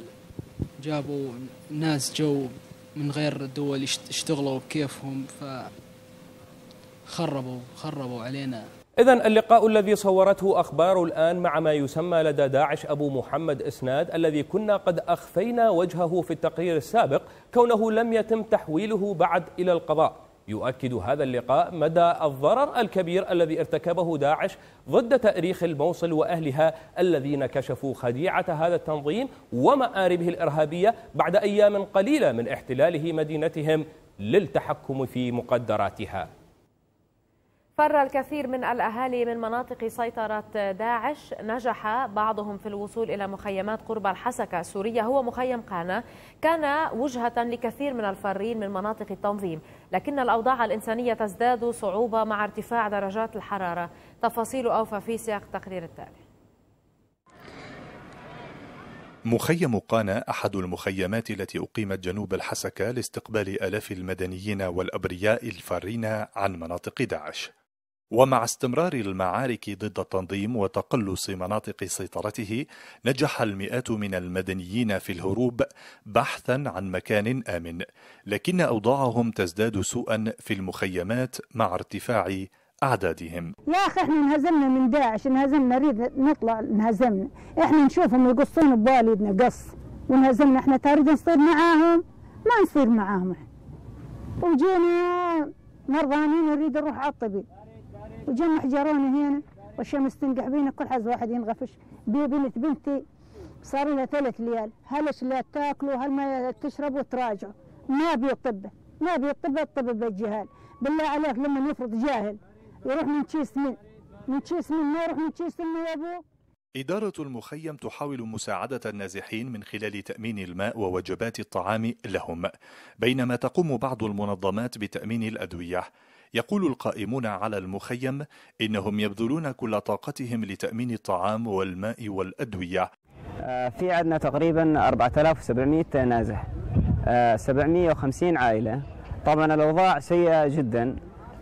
جابوا ناس جو من غير الدول يشت- يشتغلوا بكيفهم ف خربوا خربوا علينا. إذا اللقاء الذي صورته أخبار الآن مع ما يسمى لدى داعش أبو محمد إسناد الذي كنا قد أخفينا وجهه في التقرير السابق كونه لم يتم تحويله بعد إلى القضاء. يؤكد هذا اللقاء مدى الضرر الكبير الذي ارتكبه داعش ضد تأريخ الموصل وأهلها الذين كشفوا خديعة هذا التنظيم ومآربه الإرهابية بعد أيام قليلة من احتلاله مدينتهم للتحكم في مقدراتها. فر الكثير من الأهالي من مناطق سيطرة داعش نجح بعضهم في الوصول إلى مخيمات قرب الحسكة السورية. هو مخيم قانا كان وجهة لكثير من الفارين من مناطق التنظيم لكن الأوضاع الإنسانية تزداد صعوبة مع ارتفاع درجات الحرارة. تفاصيل أوفى في سياق التقرير التالي. مخيم قانا أحد المخيمات التي أقيمت جنوب الحسكة لاستقبال آلاف المدنيين والأبرياء الفارين عن مناطق داعش. ومع استمرار المعارك ضد التنظيم وتقلص مناطق سيطرته نجح المئات من المدنيين في الهروب بحثا عن مكان آمن لكن أوضاعهم تزداد سوءا في المخيمات مع ارتفاع أعدادهم. يا أخي إحنا انهزمنا من داعش انهزمنا نريد نطلع انهزمنا. إحنا نشوفهم يقصون بوالدنا قص وانهزمنا. إحنا تاريد نصير معاهم؟ ما نصير معاهم. وجينا مرضانين نريد نروح على الطبيب. وجينا حجرونا هنا والشمس تنقح بينا كل حز واحد ينغفش. بي بنت بنتي صار لها ثلاث ليال. هلش لا تاكلوا؟ هل ما تشربوا؟ تراجعوا. ما بي طبه ما بي طبه الطب بالجهال بالله عليك لما يفرض جاهل يروح من تشيس من من تشيس من ما يروح من تشيس من يا ابوه إدارة المخيم تحاول مساعدة النازحين من خلال تأمين الماء ووجبات الطعام لهم بينما تقوم بعض المنظمات بتأمين الأدوية. يقول القائمون على المخيم إنهم يبذلون كل طاقتهم لتأمين الطعام والماء والأدوية. آه، في عندنا تقريبا 4700 نازح. آه، 750 عائلة. طبعا الأوضاع سيئة جدا.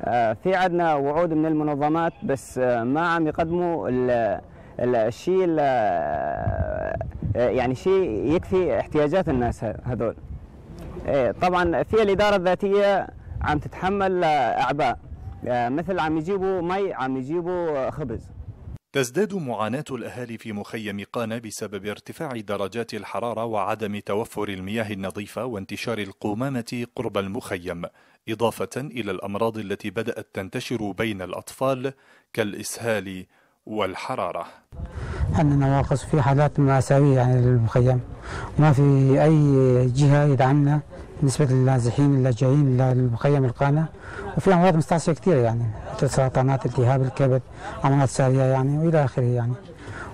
آه، في عندنا وعود من المنظمات بس آه، ما عم يقدموا ال- ال- الشيء ال- آه، يعني شيء يكفي احتياجات الناس هذول. إيه، طبعا في الإدارة الذاتية عم تتحمل آه، أعباء. آه، مثل عم يجيبوا مي عم يجيبوا آه، خبز. تزداد معاناة الأهالي في مخيم قانا بسبب ارتفاع درجات الحرارة وعدم توفر المياه النظيفة وانتشار القمامة قرب المخيم إضافة إلى الأمراض التي بدأت تنتشر بين الأطفال كالإسهال والحرارة. عندنا نواقص في حالات مأساوية يعني للمخيم. ما في أي جهة يدعمنا بالنسبة للنازحين اللاجئين للمخيم القانا وفي أمراض مستعصية كثيرة يعني مثل سرطانات التهاب الكبد أمراض سارية يعني وإلى آخره يعني.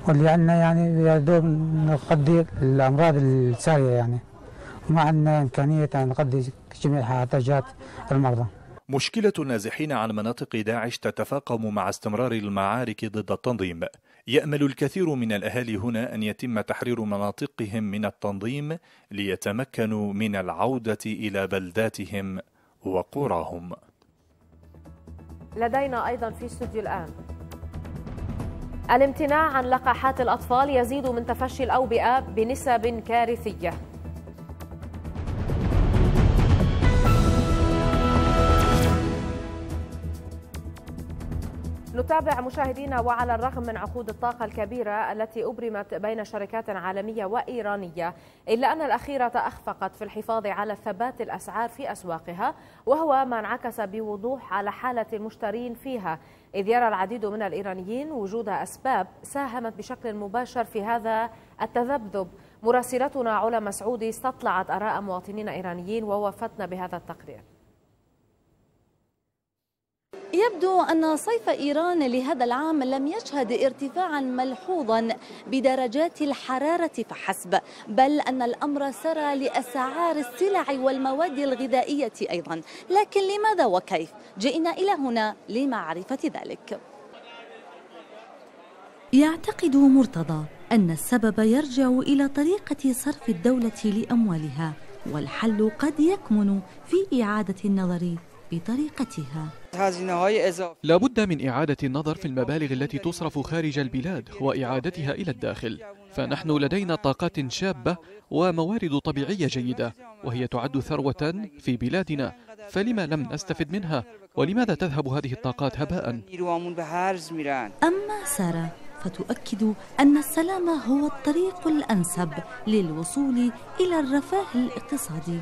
واللي عندنا يعني يا دوب نقضي الأمراض السارية يعني وما عندنا إمكانية نقضي جميع احتياجات المرضى. مشكلة النازحين عن مناطق داعش تتفاقم مع استمرار المعارك ضد التنظيم. يأمل الكثير من الأهالي هنا أن يتم تحرير مناطقهم من التنظيم ليتمكنوا من العودة إلى بلداتهم وقراهم. لدينا أيضا في استوديو الآن. الامتناع عن لقاحات الأطفال يزيد من تفشي الأوبئة بنسب كارثية. نتابع مشاهدينا وعلى الرغم من عقود الطاقة الكبيرة التي أبرمت بين شركات عالمية وإيرانية إلا أن الأخيرة أخفقت في الحفاظ على ثبات الأسعار في أسواقها وهو ما انعكس بوضوح على حالة المشترين فيها. إذ يرى العديد من الإيرانيين وجود أسباب ساهمت بشكل مباشر في هذا التذبذب. مراسلتنا علا مسعودي استطلعت آراء مواطنين إيرانيين ووفتنا بهذا التقرير. يبدو أن صيف إيران لهذا العام لم يشهد ارتفاعا ملحوظا بدرجات الحرارة فحسب بل أن الأمر سرى لأسعار السلع والمواد الغذائية أيضا. لكن لماذا وكيف؟ جئنا إلى هنا لمعرفة ذلك. يعتقد مرتضى أن السبب يرجع إلى طريقة صرف الدولة لأموالها والحل قد يكمن في إعادة النظر. بطريقتها. لا بد من إعادة النظر في المبالغ التي تصرف خارج البلاد وإعادتها إلى الداخل. فنحن لدينا طاقات شابة وموارد طبيعية جيدة وهي تعد ثروة في بلادنا. فلما لم نستفد منها؟ ولماذا تذهب هذه الطاقات هباء؟ أما سارة فتؤكد أن السلام هو الطريق الأنسب للوصول إلى الرفاه الاقتصادي.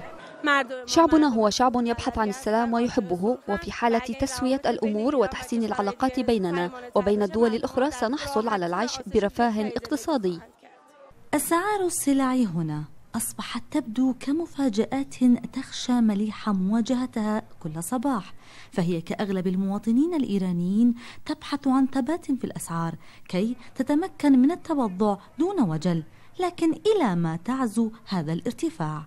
شعبنا هو شعب يبحث عن السلام ويحبه وفي حالة تسوية الأمور وتحسين العلاقات بيننا وبين الدول الأخرى سنحصل على العيش برفاه اقتصادي. أسعار السلع هنا أصبحت تبدو كمفاجآت تخشى مليحة مواجهتها كل صباح فهي كأغلب المواطنين الإيرانيين تبحث عن ثبات في الأسعار كي تتمكن من التوضع دون وجل لكن إلى ما تعزو هذا الارتفاع؟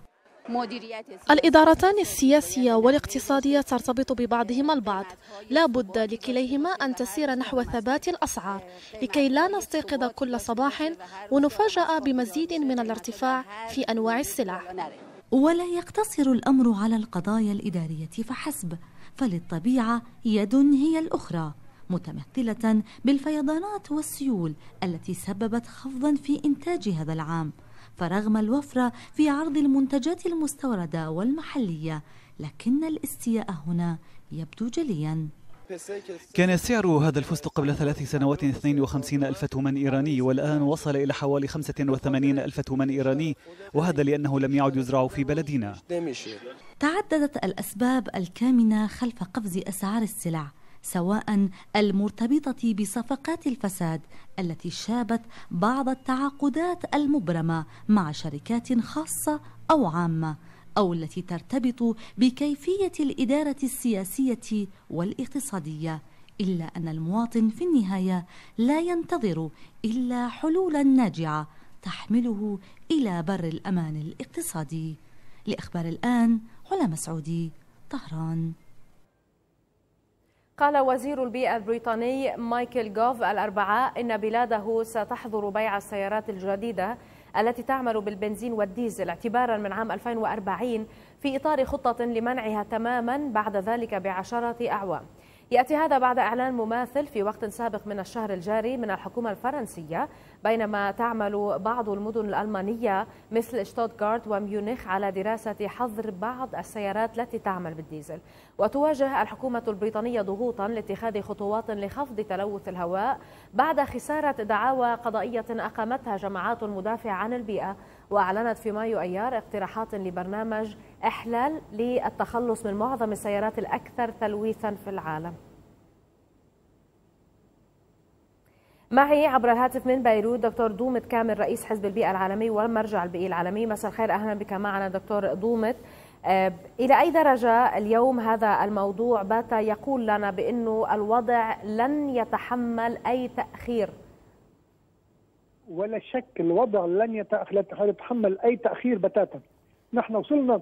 الإدارتان السياسية والاقتصادية ترتبط ببعضهما البعض. لا بد لكليهما أن تسير نحو ثبات الأسعار لكي لا نستيقظ كل صباح ونفاجأ بمزيد من الارتفاع في أنواع السلع. ولا يقتصر الأمر على القضايا الإدارية فحسب فللطبيعة يد هي الأخرى متمثلة بالفيضانات والسيول التي سببت خفضا في إنتاج هذا العام. فرغم الوفرة في عرض المنتجات المستوردة والمحلية لكن الاستياء هنا يبدو جليا. كان سعر هذا الفستق قبل ثلاث سنوات 52 ألف تومان إيراني والآن وصل إلى حوالي 85 ألف تومان إيراني وهذا لأنه لم يعد يزرع في بلدنا. تعددت الأسباب الكامنة خلف قفز أسعار السلع سواء المرتبطة بصفقات الفساد التي شابت بعض التعاقدات المبرمة مع شركات خاصة أو عامة أو التي ترتبط بكيفية الإدارة السياسية والاقتصادية إلا أن المواطن في النهاية لا ينتظر إلا حلولا ناجعة تحمله إلى بر الأمان الاقتصادي. لأخبار الآن علا مسعودي طهران. قال وزير البيئة البريطاني مايكل جوف الأربعاء إن بلاده ستحظر بيع السيارات الجديدة التي تعمل بالبنزين والديزل اعتبارا من عام 2040 في إطار خطة لمنعها تماما بعد ذلك بعشرة أعوام. يأتي هذا بعد إعلان مماثل في وقت سابق من الشهر الجاري من الحكومة الفرنسية بينما تعمل بعض المدن الألمانية مثل شتوتغارت وميونخ على دراسة حظر بعض السيارات التي تعمل بالديزل. وتواجه الحكومة البريطانية ضغوطا لاتخاذ خطوات لخفض تلوث الهواء بعد خسارة دعاوى قضائية أقامتها جماعات مدافعة عن البيئة. وأعلنت في مايو أيار اقتراحات لبرنامج إحلال للتخلص من معظم السيارات الأكثر تلويثا في العالم. معي عبر الهاتف من بيروت دكتور دومت كامل رئيس حزب البيئة العالمي والمرجع البيئي العالمي. مساء الخير أهلا بك معنا دكتور دومت. آه، إلى أي درجة اليوم هذا الموضوع بات يقول لنا بأنه الوضع لن يتحمل أي تأخير؟ ولا شك الوضع لن يتحمل أي تأخير بتاتا. نحن وصلنا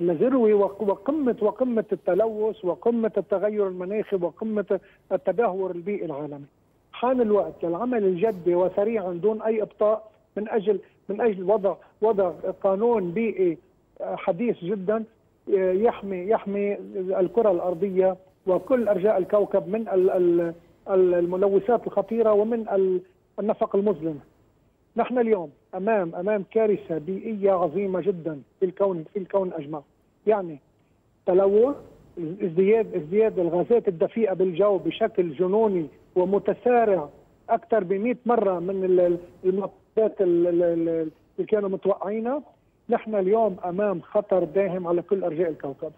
لذروة وقمة وقمة التلوث وقمة التغير المناخي وقمة التدهور البيئي العالمي. حان الوقت للعمل الجدي وسريعا دون أي إبطاء من أجل من أجل وضع وضع قانون بيئي حديث جدا يحمي يحمي الكرة الأرضية وكل أرجاء الكوكب من الملوثات الخطيرة ومن النفق المظلم. نحن اليوم أمام أمام كارثة بيئية عظيمة جدا في الكون في الكون أجمع. يعني تلوث ازدياد ازدياد الغازات الدفيئة بالجو بشكل جنوني ومتسارع أكثر ب 100 مرة من المعطيات اللي كانوا متوقعينها. نحن اليوم أمام خطر داهم على كل أرجاء الكوكب.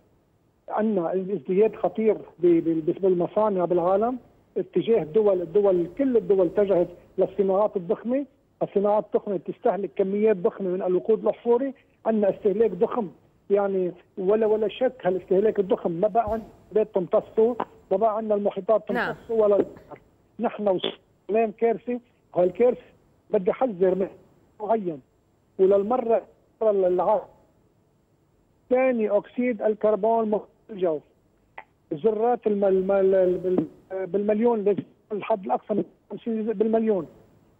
عندنا ازدياد خطير بالمصانع بالعالم اتجاه الدول الدول كل الدول اتجهت للصناعات الضخمة. الصناعات الضخمة تستهلك كميات ضخمة من الوقود الأحفوري عندنا استهلاك ضخم يعني ولا ولا شك هالاستهلاك الضخم ما بقى عندنا بيت تمتصه ما بقى عندنا المحيطات تمتصه نعم. ولا البحر. نحن وصلنا كارثه وهالكارثه بدي أحذر من معين. وللمرة ثاني أكسيد الكربون الجو ذرات بالمليون الحد الأقصى من 50 بالمليون.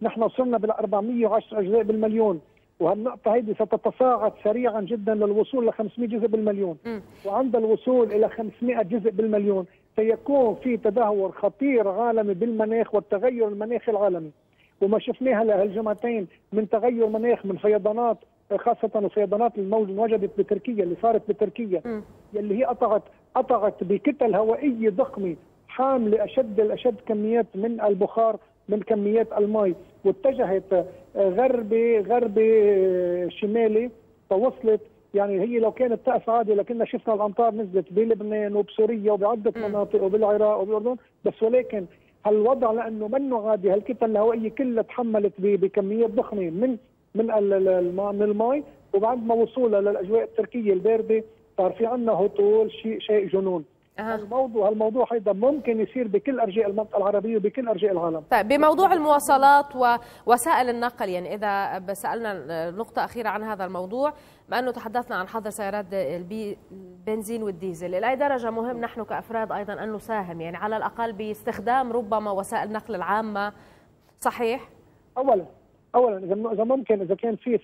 نحن وصلنا بال 410 أجزاء بالمليون وهالنقطة هيدي ستتصاعد سريعا جدا للوصول ل 500 جزء بالمليون م. وعند الوصول إلى 500 جزء بالمليون سيكون في تدهور خطير عالمي بالمناخ والتغير المناخي العالمي وما شفناها لهالجمعتين من تغير مناخ من فيضانات خاصة الفيضانات الموجودة وجدت بتركيا اللي صارت بتركيا م. يلي هي قطعت قطعت بكتل هوائية ضخمة حاملة أشد الأشد كميات من البخار من كميات المي واتجهت آه، غربي غربي آه، شمالي فوصلت. يعني هي لو كانت طقس عادي لكن شفنا الأمطار نزلت بلبنان وبسوريا وبعدة مناطق وبالعراق وبالاردن بس ولكن هالوضع لأنه منه عادي هالكتل الهوائية كلها تحملت بكميات ضخمة من من من المي وبعد ما وصولها للأجواء التركية الباردة صار في عندنا هطول شيء شيء جنون. أه. الموضوع هالموضوع هيدا ممكن يصير بكل أرجاء المنطقة العربية وبكل أرجاء العالم. طيب بموضوع المواصلات ووسائل النقل يعني إذا سألنا نقطة أخيرة عن هذا الموضوع بما أنه تحدثنا عن حظر سيارات البنزين والديزل إلى اي درجة مهم نحن كأفراد أيضا أن نساهم؟ يعني على الأقل باستخدام ربما وسائل النقل العامة صحيح؟ اولا اولا إذا إذا ممكن إذا كان في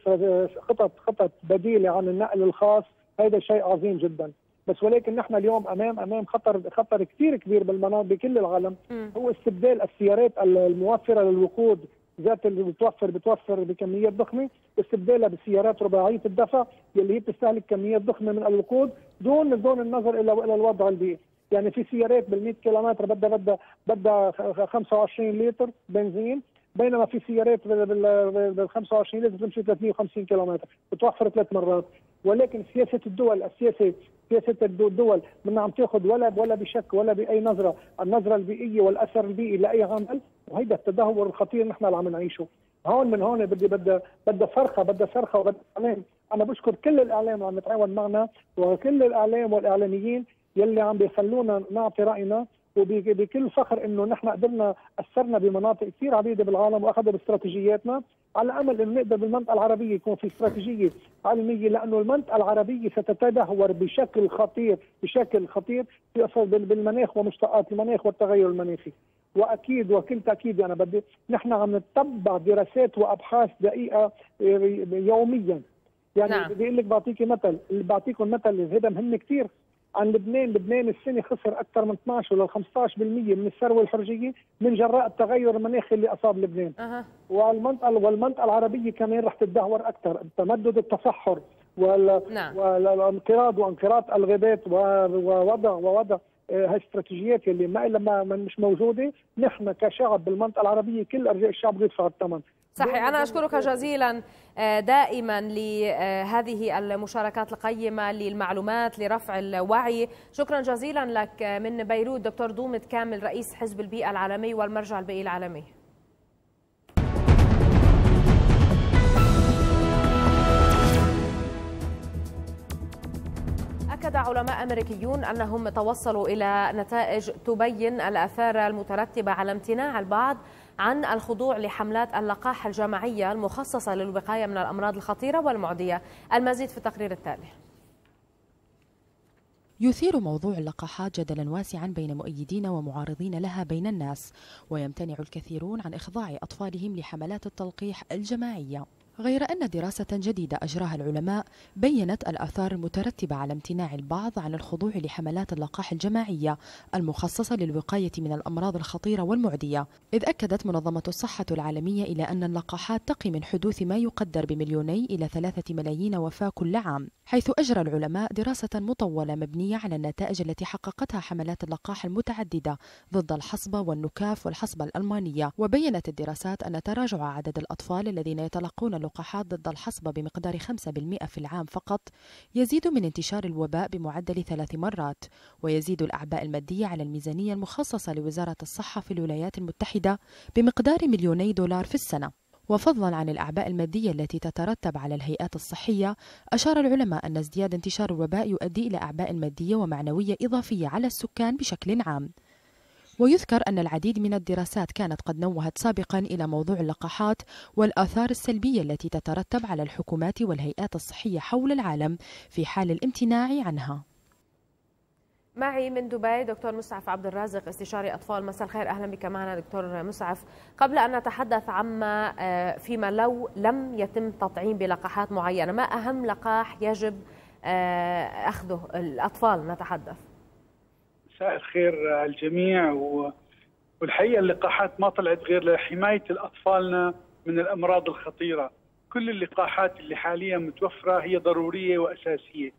خطط خطط بديلة عن النقل الخاص هذا شيء عظيم جدا. بس ولكن نحن اليوم امام أمام خطر خطر كثير كبير بالمناطق بكل العالم. م. هو استبدال السيارات الموفرة للوقود ذات اللي بتوفر بتوفر بكميات ضخمة. استبدالها بسيارات رباعية الدفع يلي هي بتستهلك كميات ضخمة من الوقود دون دون النظر إلى إلى الوضع البيئي. يعني في سيارات بال 100 كيلومتر بدها بدها بدها 25 لتر بنزين. بينما في سيارات بال 25 لتر بتمشي 350 كيلومتر بتوفر ثلاث مرات. ولكن سياسة الدول السياسة سياسة الدول من عم تاخذ ولا ولا بشك ولا بأي نظرة النظرة البيئية والأثر البيئي لأي عمل وهيدا التدهور الخطير نحن اللي عم نعيشه. هون من هون بدي بدها بدها صرخة بدها صرخة وبدها اعلام أنا بشكر كل الإعلام اللي عم يتعاون معنا وكل الإعلام والإعلاميين يلي عم بيخلونا نعطي رأينا وبكل فخر إنه نحن قدرنا أثرنا بمناطق كثير عديدة بالعالم وأخذوا باستراتيجياتنا. على امل إنه نقدر بالمنطقة العربية يكون في استراتيجية عالميه لأنه المنطقة العربية ستتدهور بشكل خطير بشكل خطير في بالمناخ ومشتقات المناخ والتغير المناخي. وأكيد وكل تأكيد أنا بدي نحن عم نتبع دراسات وأبحاث دقيقة يوميا. يعني نعم. بدي أقول لك بعطيكي مثل بعطيكم مثل هذا مهم كثير. عن لبنان لبنان السنة خسر أكثر من 12 ولا 15% من الثروة الحرجيه من جراء التغير المناخي اللي أصاب لبنان أه. والمنطقة والمنطقة العربية كمان رح تتدهور أكثر تمدد التصحر وال... نعم. والانقراض وانقراض الغابات ووضع ووضع آه، هاي الاستراتيجيات اللي ما لما مش موجودة نحن كشعب بالمنطقة العربية كل أرجاء الشعب بيدفع الثمن صحيح. أنا أشكرك جزيلا آه، دائما لهذه المشاركات القيمة للمعلومات لرفع الوعي. شكرا جزيلا لك من بيروت دكتور دومت كامل رئيس حزب البيئة العالمي والمرجع البيئي العالمي. أكد علماء أمريكيون أنهم توصلوا إلى نتائج تبين الآثار المترتبة على امتناع البعض عن الخضوع لحملات اللقاح الجماعية المخصصة للوقاية من الأمراض الخطيرة والمعدية. المزيد في التقرير التالي. يثير موضوع اللقاحات جدلا واسعا بين مؤيدين ومعارضين لها بين الناس ويمتنع الكثيرون عن إخضاع أطفالهم لحملات التلقيح الجماعية. غير أن دراسة جديدة أجراها العلماء بينت الآثار المترتبة على امتناع البعض عن الخضوع لحملات اللقاح الجماعية المخصصة للوقاية من الأمراض الخطيرة والمعدية. إذ أكدت منظمة الصحة العالمية إلى أن اللقاحات تقي من حدوث ما يقدر بمليوني إلى ثلاثة ملايين وفاة كل عام حيث أجرى العلماء دراسة مطولة مبنية على النتائج التي حققتها حملات اللقاح المتعددة ضد الحصبة والنكاف والحصبة الألمانية. وبينت الدراسات أن تراجع عدد الأطفال الذين يتلقون اللقاحات ضد الحصبة بمقدار 5% في العام فقط يزيد من انتشار الوباء بمعدل ثلاث مرات ويزيد الأعباء المادية على الميزانية المخصصة لوزارة الصحة في الولايات المتحدة بمقدار مليوني دولار في السنة. وفضلا عن الأعباء المادية التي تترتب على الهيئات الصحية أشار العلماء أن ازدياد انتشار الوباء يؤدي إلى أعباء مادية ومعنوية إضافية على السكان بشكل عام. ويذكر أن العديد من الدراسات كانت قد نوهت سابقا إلى موضوع اللقاحات والآثار السلبية التي تترتب على الحكومات والهيئات الصحية حول العالم في حال الامتناع عنها. معي من دبي دكتور مسعف عبد الرازق استشاري أطفال. مساء الخير. أهلا بك معنا دكتور مسعف قبل أن نتحدث عما آه، فيما لو لم يتم تطعيم بلقاحات معينة ما أهم لقاح يجب آه، أخذه الأطفال؟ نتحدث. مساء الخير الجميع والحقيقة اللقاحات ما طلعت غير لحماية الاطفالنا من الأمراض الخطيرة. كل اللقاحات اللي حاليا متوفرة هي ضرورية وأساسية.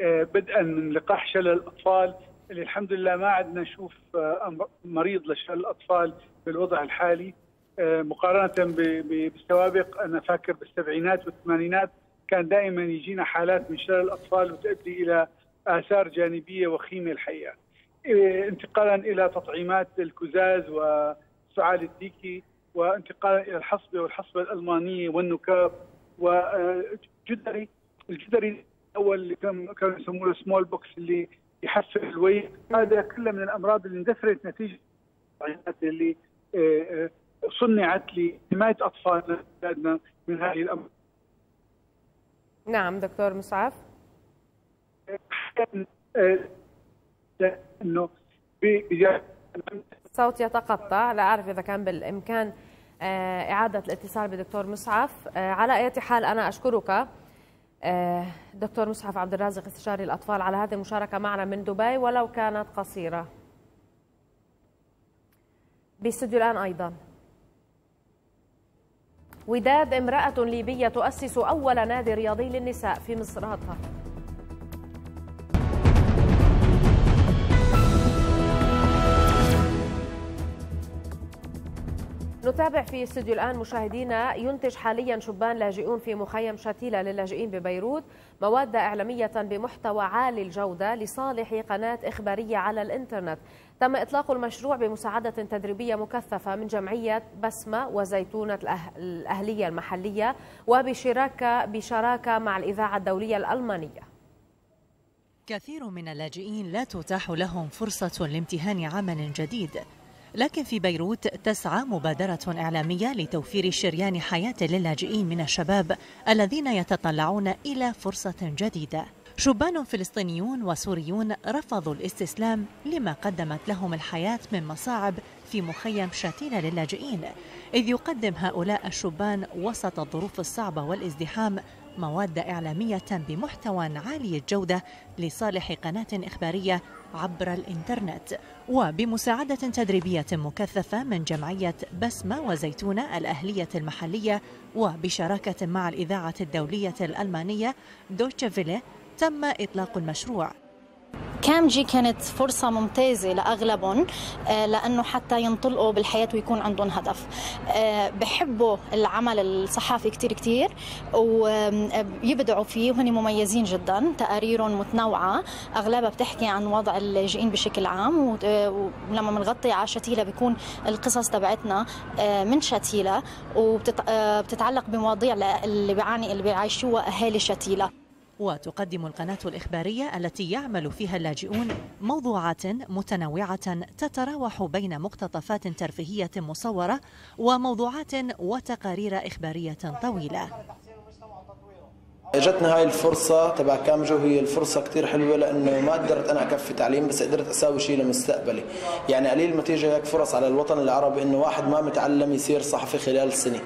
آه، بدءا من لقاح شلل الأطفال اللي الحمد لله ما عدنا نشوف آه، مريض لشلل الأطفال بالوضع الحالي. آه، مقارنة بالسوابق أنا فاكر بالسبعينات والثمانينات كان دائما يجينا حالات من شلل الأطفال وتؤدي إلى آثار جانبية وخيمة الحقيقة. انتقالا إلى تطعيمات الكزاز والسعال الديكي وانتقالا إلى الحصبة والحصبة الألمانية والنكاف وجدري الجدري الأول اللي كانوا يسمونه smallpox اللي يحسن الويت هذا كله من الأمراض اللي اندثرت نتيجة اللي آه، صنعت لحماية اطفالنا من هذه الأمراض. نعم دكتور مسعف آه، انه صوت يتقطع. لا أعرف إذا كان بالإمكان إعادة الاتصال بدكتور مسعف على أي حال أنا أشكرك آه، دكتور مسحف عبد الرازق استشاري الأطفال على هذه المشاركة معنا من دبي ولو كانت قصيرة. باستوديو الآن أيضا. وداد امرأة ليبية تؤسس أول نادي رياضي للنساء في مصراتها نتابع في استوديو الآن مشاهدينا ينتج حاليا شبان لاجئون في مخيم شتيلة للاجئين ببيروت مواد إعلامية بمحتوى عالي الجودة لصالح قناة إخبارية على الإنترنت. تم إطلاق المشروع بمساعدة تدريبية مكثفة من جمعية بسمة وزيتونة الأهلية المحلية وبشراكة بشراكة مع الإذاعة الدولية الألمانية. كثير من اللاجئين لا تتاح لهم فرصة لامتهان عمل جديد. لكن في بيروت تسعى مبادرة إعلامية لتوفير شريان حياة للاجئين من الشباب الذين يتطلعون إلى فرصة جديدة. شبان فلسطينيون وسوريون رفضوا الاستسلام لما قدمت لهم الحياة من مصاعب في مخيم شاتيلة للاجئين إذ يقدم هؤلاء الشبان وسط الظروف الصعبة والازدحام مواد إعلامية بمحتوى عالي الجودة لصالح قناة إخبارية عبر الإنترنت. وبمساعدة تدريبية مكثفة من جمعية بسمة وزيتونة الأهلية المحلية وبشراكة مع الإذاعة الدولية الألمانية دوتشا تم إطلاق المشروع. كامجي كانت فرصة ممتازة لأغلبهم آه، لأنه حتى ينطلقوا بالحياة ويكون عندهم هدف. آه، بحبوا العمل الصحافي كتير كتير ويبدعوا فيه وهن مميزين جدا تقاريرهم متنوعة. أغلبها بتحكي عن وضع اللاجئين بشكل عام آه، ولما بنغطي على شتيلة بيكون القصص تبعتنا من شتيلة وبتتعلق بمواضيع اللي بيعاني اللي بيعيشوها أهالي شتيلة. وتقدم القناة الإخبارية التي يعمل فيها اللاجئون موضوعات متنوعة تتراوح بين مقتطفات ترفيهية مصورة وموضوعات وتقارير إخبارية طويلة. اجتنا هاي الفرصة تبع كامجو هي الفرصة كتير حلوة لأنه ما قدرت أنا أكفي تعليم بس قدرت أساوي شيء لمستقبلي. يعني قليل ما تيجي هيك فرص على الوطن العربي إنه واحد ما متعلم يصير صحفي خلال السنة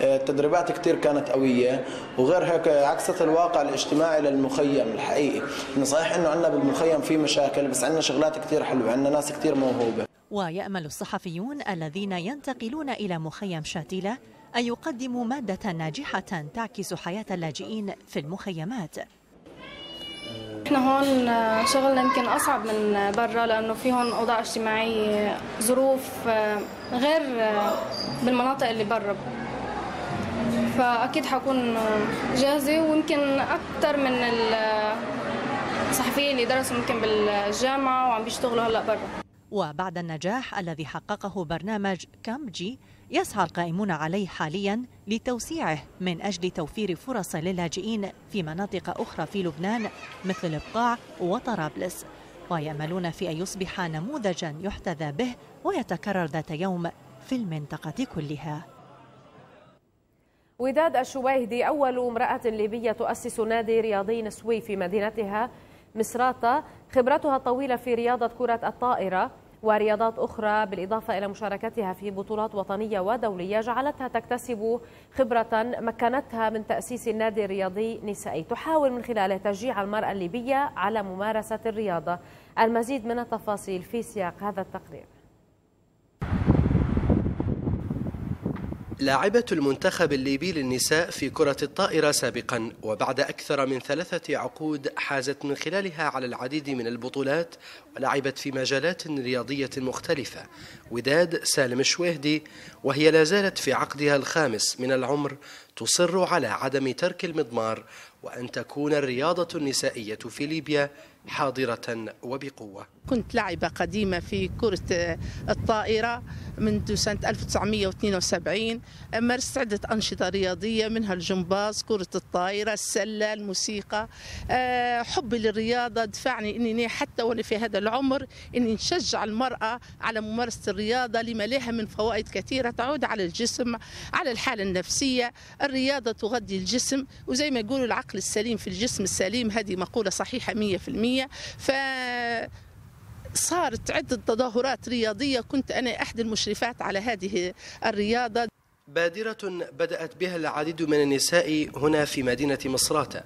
التدريبات كتير كانت قوية وغير هيك عكست الواقع الاجتماعي للمخيم الحقيقي. إنه صحيح إنه عندنا بالمخيم في مشاكل بس عندنا شغلات كتير حلوة عندنا ناس كتير موهوبة. ويأمل الصحفيون الذين ينتقلون إلى مخيم شاتيلة أن يقدموا مادة ناجحة تعكس حياة اللاجئين في المخيمات. إحنا هون شغلنا يمكن أصعب من برا لأنه في هون أوضاع اجتماعية ظروف غير بالمناطق اللي برا. فأكيد حكون جاهزة ويمكن أكثر من الصحفيين اللي درسوا يمكن بالجامعة وعم بيشتغلوا هلأ برا. وبعد النجاح الذي حققه برنامج كامبجي يسعى القائمون عليه حاليا لتوسيعه من أجل توفير فرص للاجئين في مناطق أخرى في لبنان مثل البقاع وطرابلس. ويأملون في أن يصبح نموذجا يحتذى به ويتكرر ذات يوم في المنطقة كلها. وداد الشويهدي أول امرأة ليبية تؤسس نادي رياضي نسوي في مدينتها مصراتة خبرتها الطويلة في رياضة كرة الطائرة. ورياضات أخرى بالإضافة إلى مشاركتها في بطولات وطنية ودولية جعلتها تكتسب خبرة مكنتها من تأسيس النادي الرياضي نسائي. تحاول من خلاله تشجيع المرأة الليبية على ممارسة الرياضة. المزيد من التفاصيل في سياق هذا التقرير. لاعبة المنتخب الليبي للنساء في كرة الطائرة سابقا وبعد أكثر من ثلاثة عقود حازت من خلالها على العديد من البطولات ولعبت في مجالات رياضية مختلفة. وداد سالم الشويهدي وهي لا زالت في عقدها الخامس من العمر تصر على عدم ترك المضمار وأن تكون الرياضة النسائية في ليبيا حاضرة وبقوة. كنت لاعبة قديمة في كرة الطائرة منذ سنة 1972 مارست عدة أنشطة رياضية منها الجمباز كرة الطائرة السلة الموسيقى. آه، حبي للرياضة دفعني أني حتى وأنا في هذا العمر أني نشجع المرأة على ممارسة الرياضة لما لها من فوائد كثيرة تعود على الجسم على الحالة النفسية. الرياضة تغذي الجسم وزي ما يقولوا العقل السليم في الجسم السليم هذه مقولة صحيحة 100% ف صارت عدة تظاهرات رياضية. كنت أنا أحد المشرفات على هذه الرياضة. بادرة بدأت بها العديد من النساء هنا في مدينة مصراتة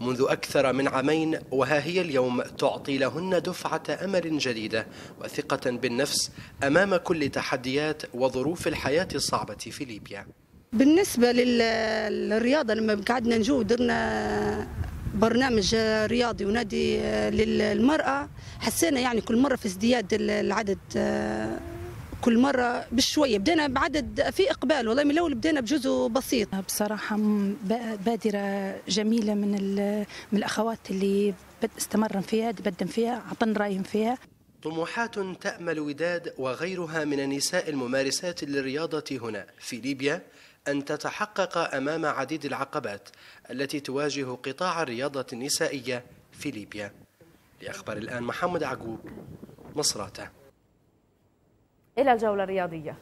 منذ أكثر من عامين وها هي اليوم تعطي لهن دفعة أمل جديدة وثقة بالنفس أمام كل تحديات وظروف الحياة الصعبة في ليبيا. بالنسبة للرياضة لما قعدنا نجو درنا برنامج رياضي ونادي للمرأة. حسينا يعني كل مرة في ازدياد العدد كل مرة بشوية. بدينا بعدد في إقبال والله من الأول بدينا بجزء بسيط. بصراحة بادرة جميلة من من الأخوات اللي استمرن فيها بدن فيها عطن رأيهم فيها. طموحات تأمل وداد وغيرها من النساء الممارسات للرياضة هنا. في ليبيا أن تتحقق أمام عديد العقبات التي تواجه قطاع الرياضة النسائية في ليبيا. لأخبار الآن محمد عقوب مصراته. إلى الجولة الرياضية.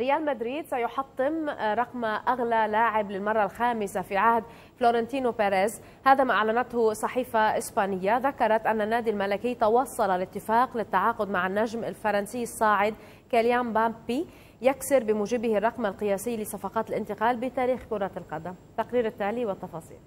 ريال مدريد سيحطم رقم أغلى لاعب للمرة الخامسة في عهد فلورنتينو بيريز. هذا ما أعلنته صحيفة إسبانية. ذكرت أن النادي الملكي توصل لاتفاق للتعاقد مع النجم الفرنسي الصاعد كيليان مبابي يكسر بموجبه الرقم القياسي لصفقات الانتقال بتاريخ كرة القدم. تقرير التالي والتفاصيل.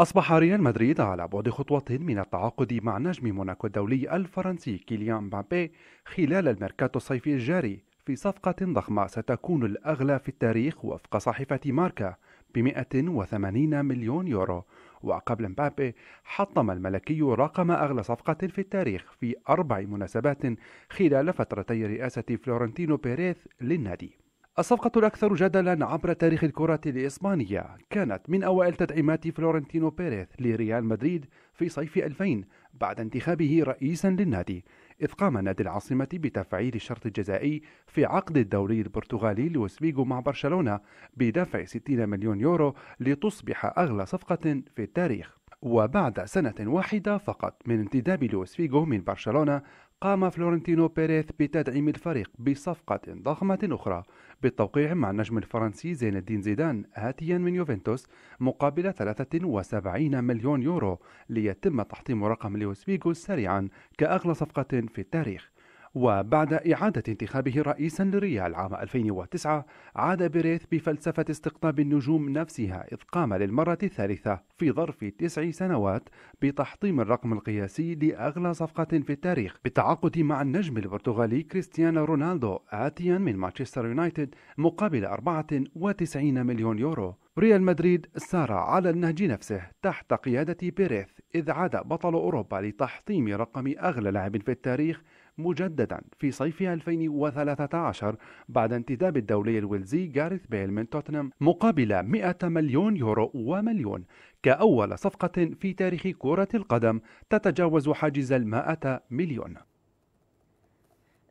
أصبح ريال مدريد على بعد خطوة من التعاقد مع نجم موناكو الدولي الفرنسي كيليان مبابي خلال الميركاتو الصيفي الجاري في صفقة ضخمة ستكون الأغلى في التاريخ وفق صحيفة ماركا ب 180 مليون يورو. وقبل مبابي حطم الملكي رقم أغلى صفقة في التاريخ في أربع مناسبات خلال فترتي رئاسة فلورنتينو بيريث للنادي. الصفقة الأكثر جدلا عبر تاريخ الكرة الإسبانية. كانت من أوائل تدعيمات فلورنتينو بيريث لريال مدريد في صيف 2000 بعد انتخابه رئيسا للنادي. إذ قام نادي العاصمة بتفعيل الشرط الجزائي في عقد الدولي البرتغالي لويس فيغو مع برشلونة بدفع 60 مليون يورو لتصبح أغلى صفقة في التاريخ. وبعد سنة واحدة فقط من انتداب لويس فيغو من برشلونة قام فلورنتينو بيريث بتدعيم الفريق بصفقة ضخمة أخرى بالتوقيع مع النجم الفرنسي زين الدين زيدان آتيا من يوفنتوس مقابل 73 مليون يورو ليتم تحطيم رقم لويس فيغو سريعا كأغلى صفقة في التاريخ. وبعد إعادة انتخابه رئيسا للريال عام 2009 عاد بيريث بفلسفة استقطاب النجوم نفسها إذ قام للمرة الثالثة في ظرف تسع سنوات بتحطيم الرقم القياسي لأغلى صفقة في التاريخ بالتعاقد مع النجم البرتغالي كريستيانو رونالدو آتيا من مانشستر يونايتد مقابل 94 مليون يورو. ريال مدريد سار على النهج نفسه تحت قيادة بيريث إذ عاد بطل أوروبا لتحطيم رقم أغلى لاعب في التاريخ مجددا في صيف 2013 بعد انتداب الدولي الويلزي جاريث بيل من توتنهام مقابل 100 مليون يورو ومليون. كأول صفقة في تاريخ كرة القدم تتجاوز حاجز المائة مليون.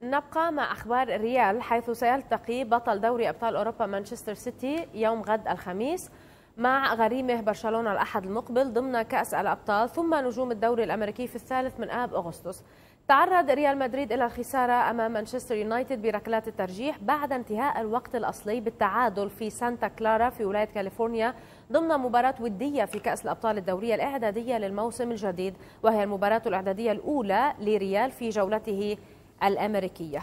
نبقى مع أخبار الريال حيث سيلتقي بطل دوري أبطال أوروبا مانشستر سيتي يوم غد الخميس مع غريمه برشلونة الأحد المقبل ضمن كأس الأبطال ثم نجوم الدوري الأمريكي في الثالث من آب أغسطس. تعرض ريال مدريد إلى الخسارة أمام مانشستر يونايتد بركلات الترجيح بعد انتهاء الوقت الأصلي بالتعادل في سانتا كلارا في ولاية كاليفورنيا ضمن مباراة ودية في كأس الأبطال الدورية الإعدادية للموسم الجديد وهي المباراة الإعدادية الأولى لريال في جولته الأمريكية.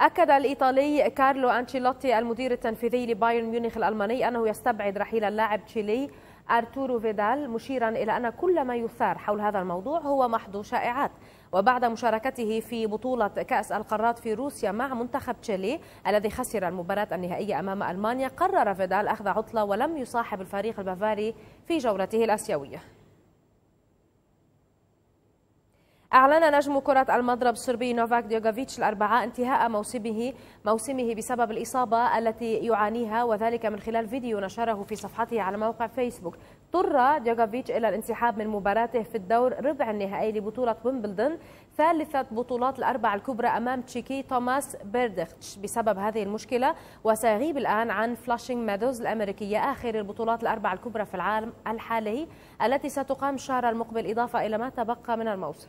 أكد الإيطالي كارلو أنشيلوتي المدير التنفيذي لبايرن ميونخ الألماني أنه يستبعد رحيل اللاعب تشيلي أرتورو فيدال مشيرا إلى أن كل ما يثار حول هذا الموضوع هو محض شائعات. وبعد مشاركته في بطولة كأس القارات في روسيا مع منتخب تشيلي الذي خسر المباراة النهائية أمام ألمانيا قرر فيدال أخذ عطلة ولم يصاحب الفريق البافاري في جولته الآسيوية. أعلن نجم كرة المضرب الصربي نوفاك ديوكوفيتش الأربعاء انتهاء موسمه موسمه بسبب الإصابة التي يعانيها وذلك من خلال فيديو نشره في صفحته على موقع فيسبوك. اضطر ديوكوفيتش إلى الانسحاب من مباراته في الدور ربع النهائي لبطولة ويمبلدون ثالثة بطولات الأربع الكبرى أمام التشيكي توماس بيرديتش بسبب هذه المشكلة. وسيغيب الآن عن فلاشينغ ميدوز الأمريكية آخر البطولات الأربع الكبرى في العام الحالي التي ستقام الشهر المقبل إضافة إلى ما تبقى من الموسم.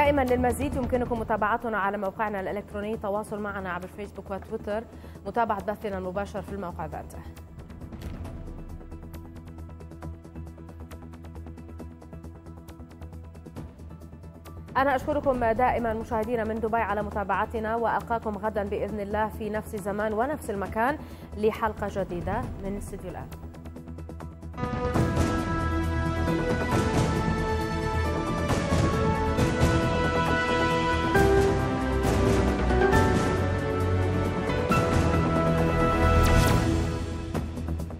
دائما للمزيد يمكنكم متابعتنا على موقعنا الإلكتروني تواصل معنا عبر فيسبوك وتويتر. متابعة بثنا المباشر في الموقع ذاته. أنا أشكركم دائما مشاهدينا من دبي على متابعتنا وألقاكم غدا بإذن الله في نفس الزمان ونفس المكان لحلقة جديدة من استديو الآن.